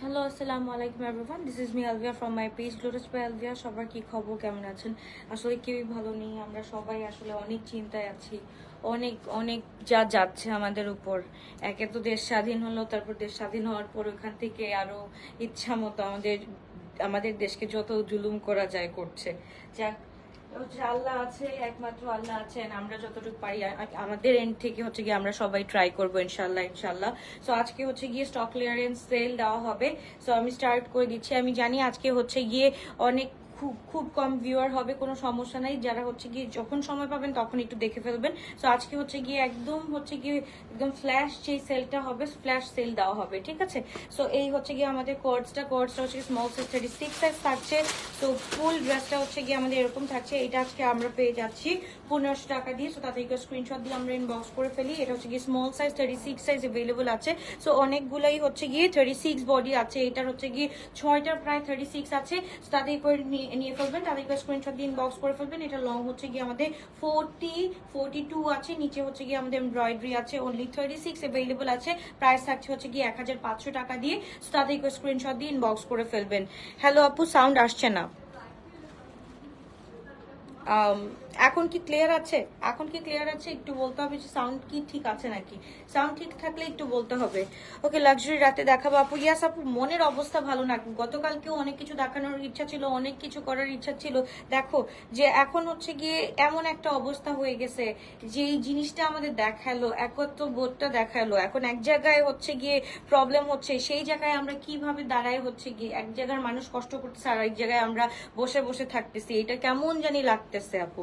Hello আসসালামু আলাইকুম everyone this is me Alvia from my page lotus by Alvia সবার কি খবর, কেমন আছেন? আসলে কেউই ভালো নেই, আমরা সবাই আসলে অনেক চিন্তায় আছি। অনেক অনেক যা যাচ্ছে আমাদের উপর। একে তো দেশ স্বাধীন হলো, তারপর দেশ স্বাধীন হওয়ার পর ওখান থেকে আরও ইচ্ছা মতো আমাদের আমাদের দেশকে যত জুলুম করা যায় করছে। যাক আছে, একমাত্র আল্লাহ আমরা যতটুকু পারি আমাদের থেকে হচ্ছে গিয়ে আমরা সবাই ট্রাই করব ইনশাল্লাহ ইনশাল্লাহ আজকে হচ্ছে গিয়ে স্টক ক্লিয়ারেন্স সেল দেওয়া হবে। সো আমি স্টার্ট করে দিচ্ছি। আমি জানি আজকে হচ্ছে গিয়ে অনেক খুব খুব কম ভিউয়ার হবে, কোনো সমস্যা নাই। যারা হচ্ছে গিয়ে যখন সময় পাবেন তখন একটু দেখে ফেলবেন। সো আজকে হচ্ছে গিয়ে একদম হচ্ছে গিয়ে একদম ফ্ল্যাশ যেই সেলটা হবে ফ্ল্যাশ সেল দেওয়া হবে, ঠিক আছে? সো এই হচ্ছে গিয়ে আমাদের কোর্সটা কোর্সটা হচ্ছে small size thirty six size থাকছে। তো ফুল ড্রেসটা হচ্ছে গিয়ে আমাদের এরকম থাকছে। এটা আজকে আমরা পেয়ে যাচ্ছি পনেরোশো টাকা দিয়ে। সো তাতে স্ক্রিনশট দিয়ে আমরা ইনবক্স করে ফেলি। এটা হচ্ছে গিয়ে small size thirty six size available আছে। সো অনেকগুলাই হচ্ছে গিয়ে থার্টি সিক্স বডি আছে। এটার হচ্ছে গিয়ে ছয়টার প্রায় থার্টি সিক্স আছে। তাতে করে নিয়ে ফেলবেন তাদের স্ক্রিনশট দিয়ে ইনবক্স করে ফেলবেন। এটা লং হচ্ছে গিয়ে আমাদের ফোরটি ফোরটি টু আছে নিচে হচ্ছে গিয়ে আমাদের এমব্রয়ডারি আছে অনলি থার্টি সিক্স অ্যাভেলেবল আছে। প্রাইস থাকছে হচ্ছে গিয়ে এক হাজার পাঁচশো টাকা দিয়ে। সো তাদের স্ক্রিনশট দিয়ে ইনবক্স করে ফেলবেন। হ্যালো আপু সাউন্ড আসছে না। আম, এখন কি ক্লিয়ার আছে? এখন কি ক্লিয়ার আছে? একটু বলতে হবে যে সাউন্ড কি ঠিক আছে নাকি? সাউন্ড ঠিক থাকলে একটু বলতে হবে। ওকে লাক্সারি রাতে দেখাবো আপু। ইয়াস আপু, মনের অবস্থা ভালো না। গতকালকেও অনেক কিছু দেখানোর ইচ্ছা ছিল, অনেক কিছু করার ইচ্ছা ছিল। দেখো, যে এখন হচ্ছে গিয়ে এমন একটা অবস্থা হয়ে গেছে, যে এই জিনিসটা আমাদের দেখাল, একত্র বোধটা দেখাল। এখন এক জায়গায় হচ্ছে গিয়ে প্রবলেম হচ্ছে, সেই জায়গায় আমরা কীভাবে দাঁড়ায় হচ্ছে গিয়ে এক জায়গার মানুষ কষ্ট করতেছে আর এক জায়গায় আমরা বসে বসে থাকতেছি। এটা কেমন জানি লাগতেছে, আপু।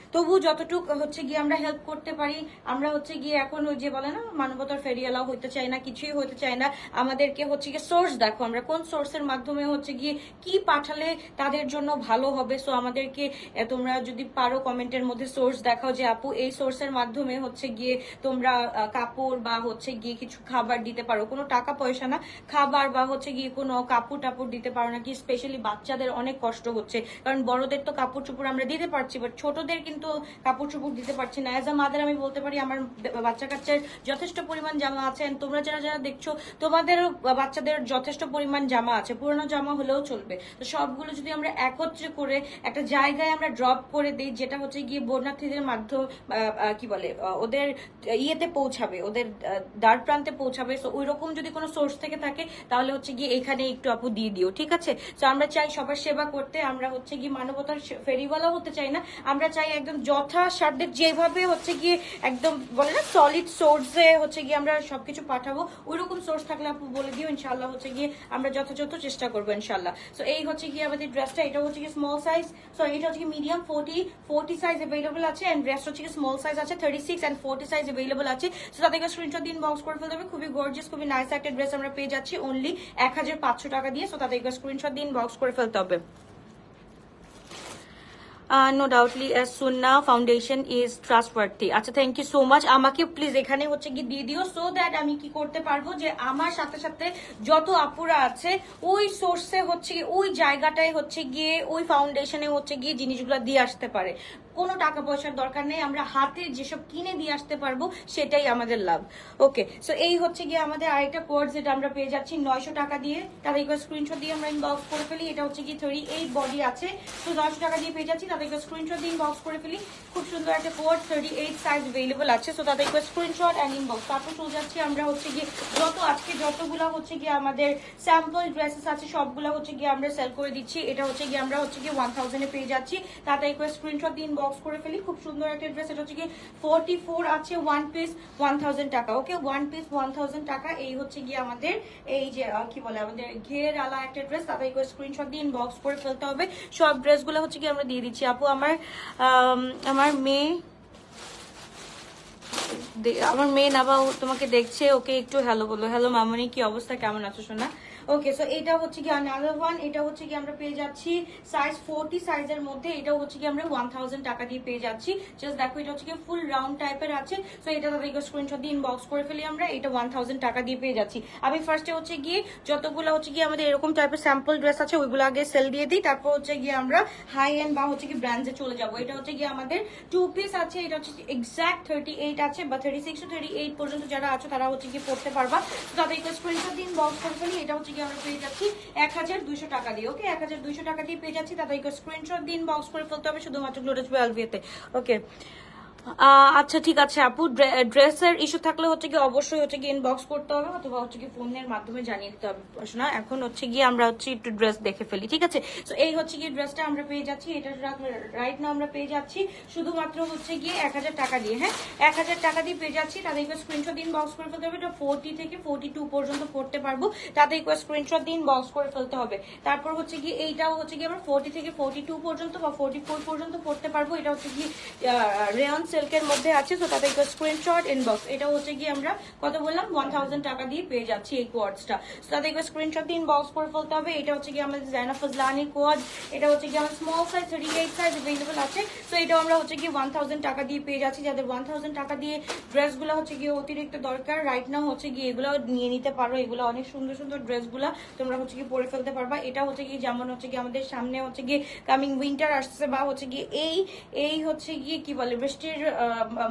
তবু যতটুকু হচ্ছে গিয়ে আমরা হেল্প করতে পারি, আমরা হচ্ছে গিয়ে এখন ওই যে বলে না, মানবতার ফেরিয়ালাও হইতে চাই না, কিছুই হতে চাই না, আমাদেরকে হচ্ছে গিয়ে সোর্স দেখো, আমরা কোন সোর্সের মাধ্যমে হচ্ছে গিয়ে কি পাঠালে তাদের জন্য ভালো হবে সো আমাদেরকে তোমরা যদি পারো কমেন্টের মধ্যে সোর্স দেখাও যে, আপু, এই সোর্সের মাধ্যমে হচ্ছে গিয়ে তোমরা কাপড় বা হচ্ছে গিয়ে কিছু খাবার দিতে পারো। কোনো টাকা পয়সা না, খাবার বা হচ্ছে গিয়ে কোনো কাপড় টাপড় দিতে পারো না, কি স্পেশালি বাচ্চাদের অনেক কষ্ট হচ্ছে, কারণ বড়দের তো কাপড় চোপড় আমরা দিতে পারছি বাট ছোটদের কিন্তু কাপড় চোপড় দিতে পারছি না। অ্যাজ আ মাদার আমি বলতে পারি, আমার বাচ্চা কাচ্চার যথেষ্ট পরিমাণ জামা আছে। তোমরা যারা যারা দেখছ, তোমাদের বাচ্চাদের যথেষ্ট পরিমাণ জামা আছে। পুরনো জামা হলেও চলবে। তো সবগুলো যদি আমরা একত্রে করে একটা জায়গায় আমরা ড্রপ করে দিই, যেটা হচ্ছে গিয়ে বন্যার্থীদের মাধ্যম কি বলে ওদের ইয়েতে পৌঁছাবে, ওদের দ্বার প্রান্তে পৌঁছাবে। তো ওই রকম যদি কোনো সোর্স থেকে থাকে, তাহলে হচ্ছে গিয়ে এখানে একটু আপু দিয়ে দিও, ঠিক আছে? তো আমরা চাই সবার সেবা করতে, আমরা হচ্ছে গিয়ে মানবতার ফেরিওয়ালা হতে চাই না। আমরা চাই একদম যথাসাধ্য যেভাবে হচ্ছে গিয়ে একদম বলে না সলিড সোর্সে হচ্ছে গিয়ে আমরা সবকিছু পাঠাবো ওই রকম সোর্স থাকলে আপু বলে দিও ইনশাল্লাহ হচ্ছে গিয়ে আমরা যথাযথ চেষ্টা করব ইনশাল্লাহ সো এই হচ্ছে গিয়ে আমাদের ড্রেসটা এটা হচ্ছে গিয়ে স্মল সাইজ সো এটা হচ্ছে medium forty forty size available আছে অ্যান্ড ড্রেস হচ্ছে গিয়ে স্মল সাইজ আছে thirty six and forty size available আছে। সো তাদেরকে স্ক্রিনশট দিন বক্স করে ফেলতে হবে, খুবই গর্জিয়াস খুবই নাইস একটা ড্রেস আমরা পেয়ে যাচ্ছি অনলি এক হাজার পাঁচশো টাকা দিয়ে। সো তাদেরকে স্ক্রিনশট দিন বক্স করে ফেলতে হবে। No doubtly Sunna foundation is trustworthy আচ্ছা থ্যাংক ইউ সো মাচ আমাকে প্লিজ এখানে হচ্ছে কি দিয়ে দিও সো দ্যাট আমি কি করতে পারব যে আমার সাথে সাথে যত আপুরা আছে, ওই সোর্সে হচ্ছে ওই জায়গাটায় হচ্ছে গিয়ে, ওই ফাউন্ডেশনে হচ্ছে গিয়ে জিনিসগুলো দিয়ে আসতে পারে। কোনো টাকা পয়সার দরকার নেই, আমরা হাতে যেসব কিনে দিয়ে আসতে পারব, সেটাই আমাদের লাভ। ওকে সো এই হচ্ছে গিয়ে আমাদের আরেকটা কোর্স যেটা আমরা পেয়ে যাচ্ছি নয়শো টাকা দিয়ে। তাদেরকে স্ক্রিনশট দিয়ে আমরা ইনবক্স করে ফেলি। এটা হচ্ছে কি থার্টি এইট বডি আছে। তো নয়শো টাকা দিয়ে পেয়ে যাচ্ছি তাদেরকে স্ক্রিনশট দিয়ে ইনবক্স করে ফেলি। খুব সুন্দর একটা course thirty eight size available আছে সো তাদেরকে স্ক্রিনশট অ্যান্ড ইনবক্স তারপর চলে যাচ্ছি আমরা হচ্ছে গিয়ে যত, আজকে যতগুলো হচ্ছে গিয়ে আমাদের স্যাম্পল ড্রেসেস আছে, সবগুলো হচ্ছে গিয়ে আমরা সেল করে দিচ্ছি। এটা হচ্ছে গিয়ে আমরা হচ্ছে গিয়ে ওয়ান থাউজেন্ডে পেয়ে যাচ্ছি। তাদেরকে স্ক্রিনশট দিয়ে ইনবক্স করে ফেলি। খুব সুন্দর একটা ড্রেস এটা হচ্ছে গিয়ে ফোর্টি ফোর আছে ওয়ান পিস ওয়ান থাউজেন্ড টাকা। Okay one piece one thousand টাকা। এই হচ্ছে গিয়ে আমাদের এই যে কি বলে আমাদের ঘের আলা একটা ড্রেস তাদেরকে স্ক্রিনশট দিয়ে ইনবক্স করে ফেলতে হবে। সব ড্রেসগুলো হচ্ছে কি আমরা দিয়ে দিচ্ছি। আপু আমার আম, আমার মেয়ে আমার মেয়ে নাবা তোমাকে দেখছে। ওকে একটু হ্যালো বলো। হ্যালো মামনি কি অবস্থা? কেমন আছো সোনা? ওকে সো এটা হচ্ছে কি আনাদার ওয়ান এটা হচ্ছে কি আমরা পেয়ে যাচ্ছি সাইজ ফোরটি সাইজের মধ্যে, এটা হচ্ছে কি আমরা ওয়ান থাউজেন্ড টাকা দিয়ে পেয়ে যাচ্ছি। জাস্ট দেখো, এটা হচ্ছে কি ফুল রাউন্ড টাইপের আছে। সো এটা তাদেরকে স্ক্রিনশট দিয়ে ইনবক্স করে ফেলি আমরা, এটা ওয়ান থাউজেন্ড টাকা দিয়ে পেয়ে যাচ্ছি। আমি ফার্স্টে হচ্ছে গিয়ে যতগুলো হচ্ছে গিয়ে আমাদের এরকম টাইপের স্যাম্পল ড্রেস আছে, ওইগুলো আগে সেল দিয়ে দিই, তারপর হচ্ছে গিয়ে আমরা হাই এন্ড বা হচ্ছে কি ব্র্যান্ডে চলে যাব। এটা হচ্ছে গিয়ে আমাদের টু পিস আছে, এটা হচ্ছে এক্সাক্ট থার্টি এইট আছে বা thirty six to thirty eight পর্যন্ত যারা আছে তারা হচ্ছে গিয়ে পড়তে পারবা। তাদেরকে স্ক্রিনশট দিন বক্স করে ফেলি, এটা হচ্ছে আমরা পেয়ে যাচ্ছি এক হাজার দুইশো টাকা দিয়ে, ওকে? এক হাজার দুইশো টাকা দিয়ে পেয়ে যাচ্ছি। তাদেরকে স্ক্রিনশট দিন বক্স করে ফেলতে হবে, শুধুমাত্র গ্লোটাস ওয়েলভিয়েতে ওকে? আচ্ছা ঠিক আছে, আপু। ড্রেসের ইস্যু থাকলে হচ্ছে কি অবশ্যই হচ্ছে কি ইনবক্স করতে হবে, অথবা হচ্ছে কি ফোনের মাধ্যমে জানিয়ে দিতে হবে না এখন হচ্ছে গিয়ে আমরা হচ্ছে একটু ড্রেস দেখে ফেলি, ঠিক আছে? তো এই হচ্ছে গিয়ে ড্রেসটা আমরা পেয়ে যাচ্ছি, এটা রাইট না আমরা পেয়ে যাচ্ছি শুধুমাত্র হচ্ছে গিয়ে এক হাজার টাকা দিয়ে হ্যাঁ? এক হাজার টাকা দিয়ে পেয়ে যাচ্ছি তাদেরকে স্ক্রিনশট দিন বক্স করে ফেলতে হবে, এটা ফোরটি থেকে ফোরটি টু পর্যন্ত পড়তে পারব তাদেরকে স্ক্রিনশট দিন বক্স করে ফেলতে হবে। তারপর হচ্ছে কি এইটাও হচ্ছে কি আমরা ফোরটি থেকে ফোরটি টু পর্যন্ত বা ফোরটি ফোর পর্যন্ত পড়তে পারব, এটা হচ্ছে কি রেয়ন সিল্কের মধ্যে আছে তো তাদেরকে স্ক্রিনশট ইনবক্স এটা হচ্ছে কি আমরা কত বললাম ওয়ান টাকা দিয়ে পেয়ে যাচ্ছি এই কোয়ার্ডসটা তাদেরকে স্ক্রিনশট দিয়ে ইনবক্স করে ফেলতে হবে এটা হচ্ছে কি আমাদের জাইনা ফজলানি কোয়াড এটা হচ্ছে কি আমার small size thirty eight size available আছে তো এটা আমরা হচ্ছে কি ওয়ান টাকা দিয়ে পেয়ে যাচ্ছি যাদের ওয়ান টাকা দিয়ে ড্রেসগুলো হচ্ছে গিয়ে অতিরিক্ত দরকার রাইট নাও হচ্ছে গিয়ে এগুলো নিয়ে নিতে পারো এগুলো অনেক সুন্দর সুন্দর ড্রেসগুলো তোমরা হচ্ছে কি পরে ফেলতে পারবা এটা হচ্ছে কি যেমন হচ্ছে কি আমাদের সামনে হচ্ছে গিয়ে কামিং উইন্টার আসছে বা হচ্ছে গিয়ে এই এই হচ্ছে গিয়ে কি বলে বৃষ্টির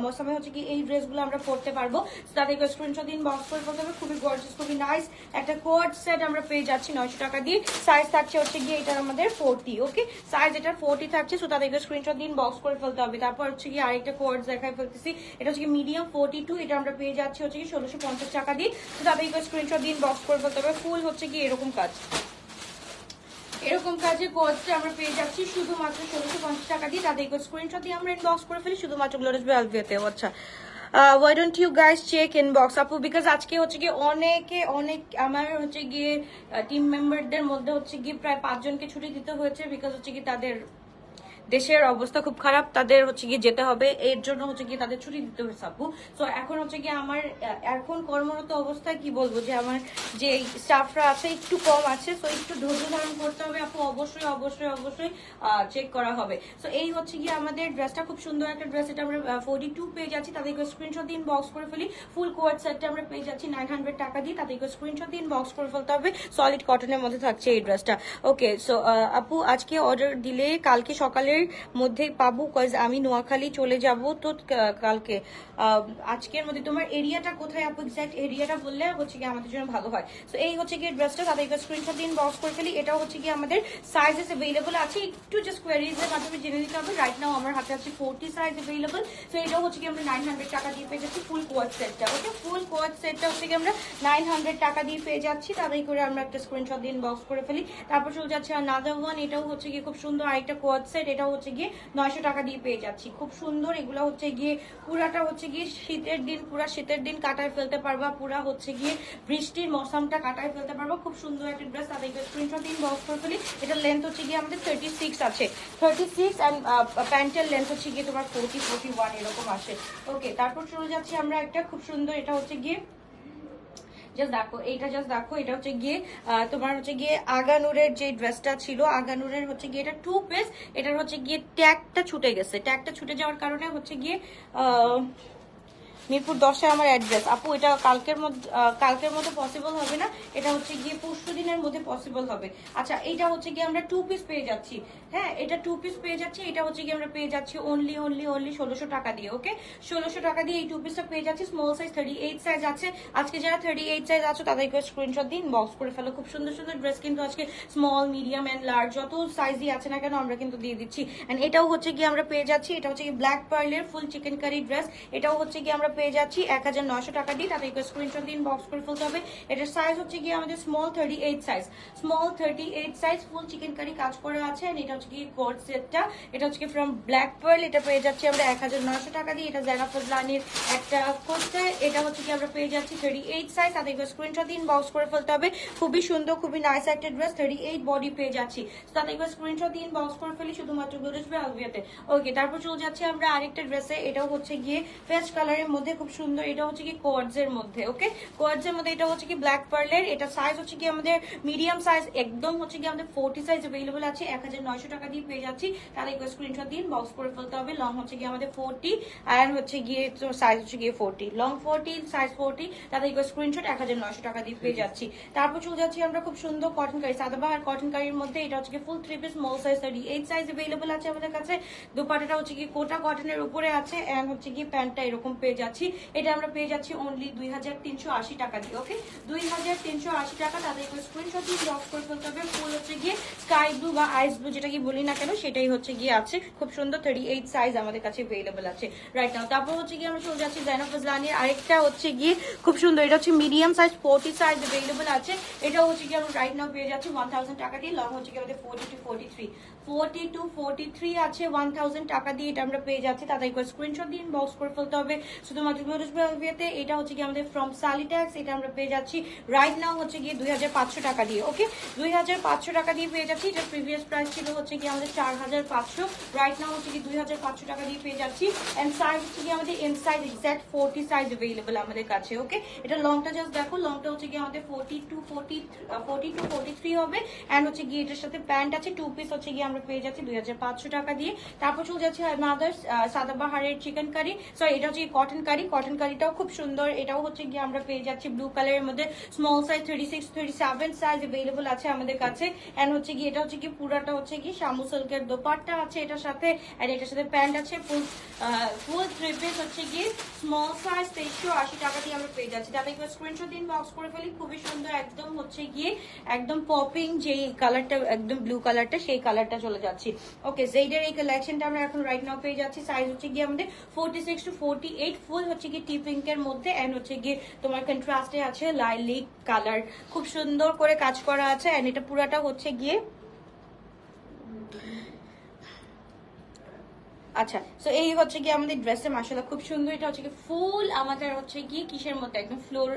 মৌসুমে হচ্ছে কি এই ড্রেসগুলো আমরা পরতে পারব। তাদেরকে স্ক্রিনশট দিন বক্স করে ফেলতে হবে। খুবই গর্জিয়াস খুবই নাইস একটা কোয়ার্ড সেট আমরা পেয়ে যাচ্ছি নয়শো টাকা দিয়ে। সাইজ থাকছে হচ্ছে গিয়ে এটার আমাদের ফোরটি ওকে সাইজ এটার ফোরটি থাকছে সো তাদেরকে স্ক্রিনশট দিন বক্স করে ফেলতে হবে। তারপর হচ্ছে গিয়ে আরেকটা কোয়ার্ড দেখায় ফেলতেছি। এটা হচ্ছে মিডিয়াম ফোরটি টু এটা আমরা পেয়ে যাচ্ছি হচ্ছে কি ষোলোশো পঞ্চাশ টাকা দিয়ে। তো তাদেরকে স্ক্রিনশট দিন বক্স করে ফেলতে হবে। ফুল হচ্ছে কি এরকম কাজ। এরকম কাজে কোর্সটা আমরা পেয়ে যাচ্ছি শুধুমাত্র ষোলোশো পঞ্চাশ টাকা দিয়ে। তাদেরকে স্ক্রিনশট দিয়ে আমরা ইনবক্স করে ফেলি। শুধুমাত্র গ্লোরাস বেলভিয়াতে আচ্ছা। Why don't you guys check inbox আপু বিকজ আজকে হচ্ছে গিয়ে অনেকে, অনেক আমার হচ্ছে গিয়ে টিম মেম্বারদের মধ্যে হচ্ছে গিয়ে প্রায় পাঁচজনকে ছুটি দিতে হয়েছে বিকজ হচ্ছে গিয়ে তাদের দেশের অবস্থা খুব খারাপ, তাদের হচ্ছে গিয়ে যেতে হবে, এর জন্য হচ্ছে গিয়ে তাদের ছুটি দিতে হয়েছে আপু তো এখন হচ্ছে গিয়ে আমার এখন কর্মরত অবস্থায় কি বলব যে আমার যে স্টাফরা আছে একটু কম আছে তো একটু ধৈর্য ধারণ করতে হবে আপু, অবশ্যই অবশ্যই অবশ্যই চেক করা হবে। তো এই হচ্ছে গিয়ে আমাদের ড্রেসটা খুব সুন্দর একটা ড্রেস এটা আমরা ফোর্টি টু পেয়ে যাচ্ছি, তাদেরকে স্ক্রিনশট দিন বক্স করে ফেলি। ফুল কোয়ার সেটটা আমরা পেয়ে যাচ্ছি নাইন হান্ড্রেড টাকা দিয়ে, তাদেরকে স্ক্রিনশট দিন বক্স করে ফেলতে হবে। সলিড কটনের মধ্যে থাকছে এই ড্রেসটা ওকে সো আপু, আজকে অর্ডার দিলে কালকে সকালের মধ্যে পাবো কজ আমি নোয়াখালী চলে যাব তো কালকে। আজকের মধ্যে তোমার এরিয়াটা কোথায়? আপু এক্সাক্ট এরিয়াটা বললে হচ্ছে কি আমাদের জন্য ভালো হয়। তো এই হচ্ছে গিয়ে ড্রেসটা তাদেরকে স্ক্রিনশট দিন বক্স করে ফেলি। এটাও হচ্ছে কি আমাদের সাইজেস অ্যাভেলেবল আছে। একটু জাস্ট কোয়ারিজের মাধ্যমে জেনে নিতে হবে। রাইট নাও আমার হাতে আছে ফোরটি সাইজ অ্যাভেলেবল তো এটাও হচ্ছে কি আমরা নাইন হান্ড্রেড টাকা দিয়ে পেয়ে যাচ্ছি ফুল কোয়ার সেটটা ওকে ফুল কোয়ার সেটটা হচ্ছে কি আমরা নাইন হান্ড্রেড টাকা দিয়ে পেয়ে যাচ্ছি। তাদের করে আমরা একটা স্ক্রিনশট দিন বক্স করে ফেলি। তারপর চলে যাচ্ছে নাদার ওয়ান এটাও হচ্ছে গিয়ে খুব সুন্দর আরেকটা কোয়ার সেট এটাও হচ্ছে গিয়ে নয়শো টাকা দিয়ে পেয়ে যাচ্ছি। খুব সুন্দর, এগুলো হচ্ছে গিয়ে পুরাটা হচ্ছে গিয়ে শীতের দিন, পুরা শীতের দিন কাটায় ফেলতে পারবা, পুরা হচ্ছে গিয়ে বৃষ্টির মৌসুমটা কাটায় ফেলতে পারবা। খুব সুন্দর একটা ড্রেস তাদেরকে স্ক্রিনশট দিন বক্স করে ফেলি। এটা লেন্থ হচ্ছে গিয়ে আমাদের থার্টি সিক্স আছে। থার্টি সিক্স অ্যান্ড প্যান্টের লেন্থ হচ্ছে গিয়ে তোমার ফোর্টি ফোর্টি ওয়ান এরকম আসে। ওকে তারপর চলে যাচ্ছি আমরা একটা খুব সুন্দর, এটা হচ্ছে গিয়ে জাস্ট দেখো এইটা জাস্ট দেখো এটা হচ্ছে গিয়ে তোমার হচ্ছে গিয়ে আগানুরের যে ড্রেসটা ছিল আগানুরের হচ্ছে গিয়ে এটা টু পিস এটার হচ্ছে গিয়ে ট্যাগটা ছুটে গেছে। ট্যাগটা ছুটে যাওয়ার কারণে হচ্ছে গিয়ে আহ, মিরপুর দশে আমার অ্যাড্রেস আপু, এটা কালকের মধ্যে কালকের মধ্যে পসিবল হবে না? এটা হচ্ছে গিয়ে পরশু দিনের মধ্যে পসিবল হবে। আচ্ছা এটা হচ্ছে গিয়ে আমরা টু পিস পেয়ে যাচ্ছি। হ্যাঁ এটা টু পিস পেয়ে যাচ্ছি, এটা হচ্ছে গিয়ে আমরা পেয়ে যাচ্ছি অনলি অনলি অনলি ষোলোশো টাকা দিয়ে ওকে ষোলোশো টাকা দিয়ে এই টু পিসটা পেয়ে যাচ্ছি। Small size thirty eight size আছে। আজকে যারা থার্টি এইট সাইজ আছে তাদেরকে স্ক্রিনশট দিন বক্স করে ফেলো। খুব সুন্দর সুন্দর ড্রেস কিন্তু আজকে স্মল মিডিয়াম অ্যান্ড লার্জ যত সাইজই আছে না কেন আমরা কিন্তু দিয়ে দিচ্ছি। অ্যান্ড এটাও হচ্ছে গিয়ে আমরা পেয়ে যাচ্ছি, এটা হচ্ছে কি ব্ল্যাক পার্লের ফুল চিকেন কারি ড্রেস এটাও হচ্ছে গিয়ে আমরা পেয়ে যাচ্ছি। এক হাজার নয়শো টাকা দিয়ে তাদেরকে স্ক্রিনশট দিন বক্স করে ফেলতে হবে। এটার সাইজ হচ্ছে গিয়ে আমাদের small thirty eight size small thirty eight size full chikankari কাজ করা আছে। এটা হচ্ছে গিয়ে কোড সেটটা এটা হচ্ছে ফ্রম ব্ল্যাক পার্ল এটা পেয়ে যাচ্ছি আমরা এক হাজার নয়শো টাকা দিয়ে। এটা জারা ফজলানির একটা কোডটা এটা হচ্ছে কি আমরা পেয়ে যাচ্ছি থার্টি এইট সাইজ তাদেরকে স্ক্রিনশট দিন বক্স করে ফেলতে হবে। খুবই সুন্দর, খুবই নাইস একটা ড্রেস থার্টি এইট বডি পেয়ে যাচ্ছি। তাদেরকে স্ক্রিনশট দিন বক্স করে ফেলি শুধুমাত্র গুরুজ আলভিয়াতে ওকে তারপর চলে যাচ্ছি আমরা আরেকটা ড্রেসে এটাও হচ্ছে গিয়ে পেস্ট কালারের মধ্যে খুব সুন্দর, এটা হচ্ছে কি কোয়ার্ডস এর মধ্যে ওকে কোয়ার্ডস এর মধ্যে এটা হচ্ছে কি ব্ল্যাক পার্লের এটা সাইজ হচ্ছে কি আমাদের মিডিয়াম সাইজ একদম হচ্ছে কি আমাদের ফোর্টি সাইজ অ্যাভেলেবল আছে, এক হাজার নয়শো টাকা দিয়ে পেয়ে যাচ্ছি। তাহলে একটু স্ক্রিনশট দিন বক্স করে ফেলতে হবে লং হচ্ছে গিয়ে আমাদের ফোর্টি আর হচ্ছে গিয়ে সাইজ হচ্ছে গিয়ে forty long forty size forty তাহলে একটু স্ক্রিনশট এক হাজার নয়শো টাকা দিয়ে পেয়ে যাচ্ছি। তারপর চলে যাচ্ছি আমরা খুব সুন্দর কটন কারি সাদাবাহার কটন কারির মধ্যে, এটা হচ্ছে কি full three piece small size thirty eight size available আছে আমাদের কাছে। দুপাটাটা হচ্ছে কি কোটা কটনের উপরে আছে এন্ড হচ্ছে কি প্যান্টটা এরকম পেয়ে যাচ্ছি। এটা আমরা পেয়ে যাচ্ছি অনলি দুই হাজার তিনশো আশি টাকা দিয়ে ওকে দুই হাজার তিনশো আশি টাকা, তাদের একটু স্ক্রিনশট দিয়ে বক্স করে ফেলতে হবে। ফুল হচ্ছে গিয়ে স্কাই ব্লু বা আইস ব্লু যেটা কি বলি না কেন, সেটাই হচ্ছে গিয়ে আছে। খুব সুন্দর থার্টি এইট সাইজ আমাদের কাছে অ্যাভেলেবল আছে রাইট নাও তারপর হচ্ছে গিয়ে আমরা চলে যাচ্ছি জাইনা আরেকটা হচ্ছে গিয়ে খুব সুন্দর, এটা হচ্ছে medium size forty size available আছে। এটা হচ্ছে গিয়ে আমরা রাইট নাও পেয়ে যাচ্ছি ওয়ান থাউজেন্ড টাকা দিয়ে। লং হচ্ছে গিয়ে আমাদের forty two forty three forty two forty three আছে ওয়ান থাউজেন্ড টাকা দিয়ে এটা আমরা পেয়ে যাচ্ছি। তাদের একবার স্ক্রিনশট দিন করে ফেলতে হবে। শুধুমাত্র এটা হচ্ছে গিয়ে আমাদের ফ্রম সালিট্যাক্স এটা আমরা পেয়ে যাচ্ছি। রাইট নাও হচ্ছে গিয়ে দুই হাজার পাঁচশো টাকা দিয়ে ওকে দুই হাজার পাঁচশো টাকা দিয়ে পেয়ে যাচ্ছি। প্রিভিয়াস প্রাইস ছিল চার হাজার পাঁচশো। রাইট নাও হচ্ছে গিয়ে দুই হাজার পাঁচশো টাকা দিয়ে পেয়ে যাচ্ছি। এন্ড সাইজ হচ্ছে গিয়ে আমাদের N size exact forty size available আমাদের কাছে ওকে এটা লংটা জাস্ট দেখো লংটা হচ্ছে গিয়ে আমাদের forty two forty forty two forty three হবে। অ্যান্ড হচ্ছে গিয়ে এটার সাথে প্যান্ট আছে টু পিস হচ্ছে গিয়ে আমরা পেয়ে যাচ্ছি দুই হাজার পাঁচশো টাকা দিয়ে। তারপর চলে যাচ্ছে মাদার্স সাদাবাহারের চিকেন কারি সরি এটা হচ্ছে কটন কারি কটন কারিটাও খুব সুন্দর। এটাও হচ্ছে গিয়ে আমরা পেয়ে যাচ্ছি ব্লু কালারের মধ্যে। Small size thirty six thirty seven size available আছে আমাদের কাছে। অ্যান্ড হচ্ছে গিয়ে এটা হচ্ছে কি পুরাটা হচ্ছে কি শামু সিল্কের দোপাট্টা আছে এটার সাথে। অ্যান্ড এটার সাথে প্যান্ট আছে। ফুল থ্রি পিস হচ্ছে গিয়ে স্মল সাইজ তেইশশো আশি টাকা দিয়ে আমরা পেয়ে যাচ্ছি। তাহলে একবার স্ক্রিনশট দিন বক্স করে ফেলি, খুবই সুন্দর একদম হচ্ছে গিয়ে একদম পপিং যে কালারটা একদম ব্লু কালারটা সেই কালারটা চলে যাচ্ছি। ওকে জেইডের এই কালেকশনটা আমরা এখন রাইট নাও পেয়ে যাচ্ছি। সাইজ হচ্ছে গিয়ে আমাদের forty six to forty eight full হচ্ছে গিয়ে টি পিঙ্কের মধ্যে অ্যান্ড হচ্ছে গিয়ে তোমার কন্ট্রাস্টে আছে লাইলিক কালার খুব সুন্দর করে কাজ করা আছে অ্যান্ড এটা পুরাটা হচ্ছে গিয়ে আচ্ছা তো এই হচ্ছে কি আমাদের ড্রেসের মাসালা খুব সুন্দর, এটা হচ্ছে কি ফুল আমাদের হচ্ছে কি কিসের মধ্যে, একদম ফ্লোর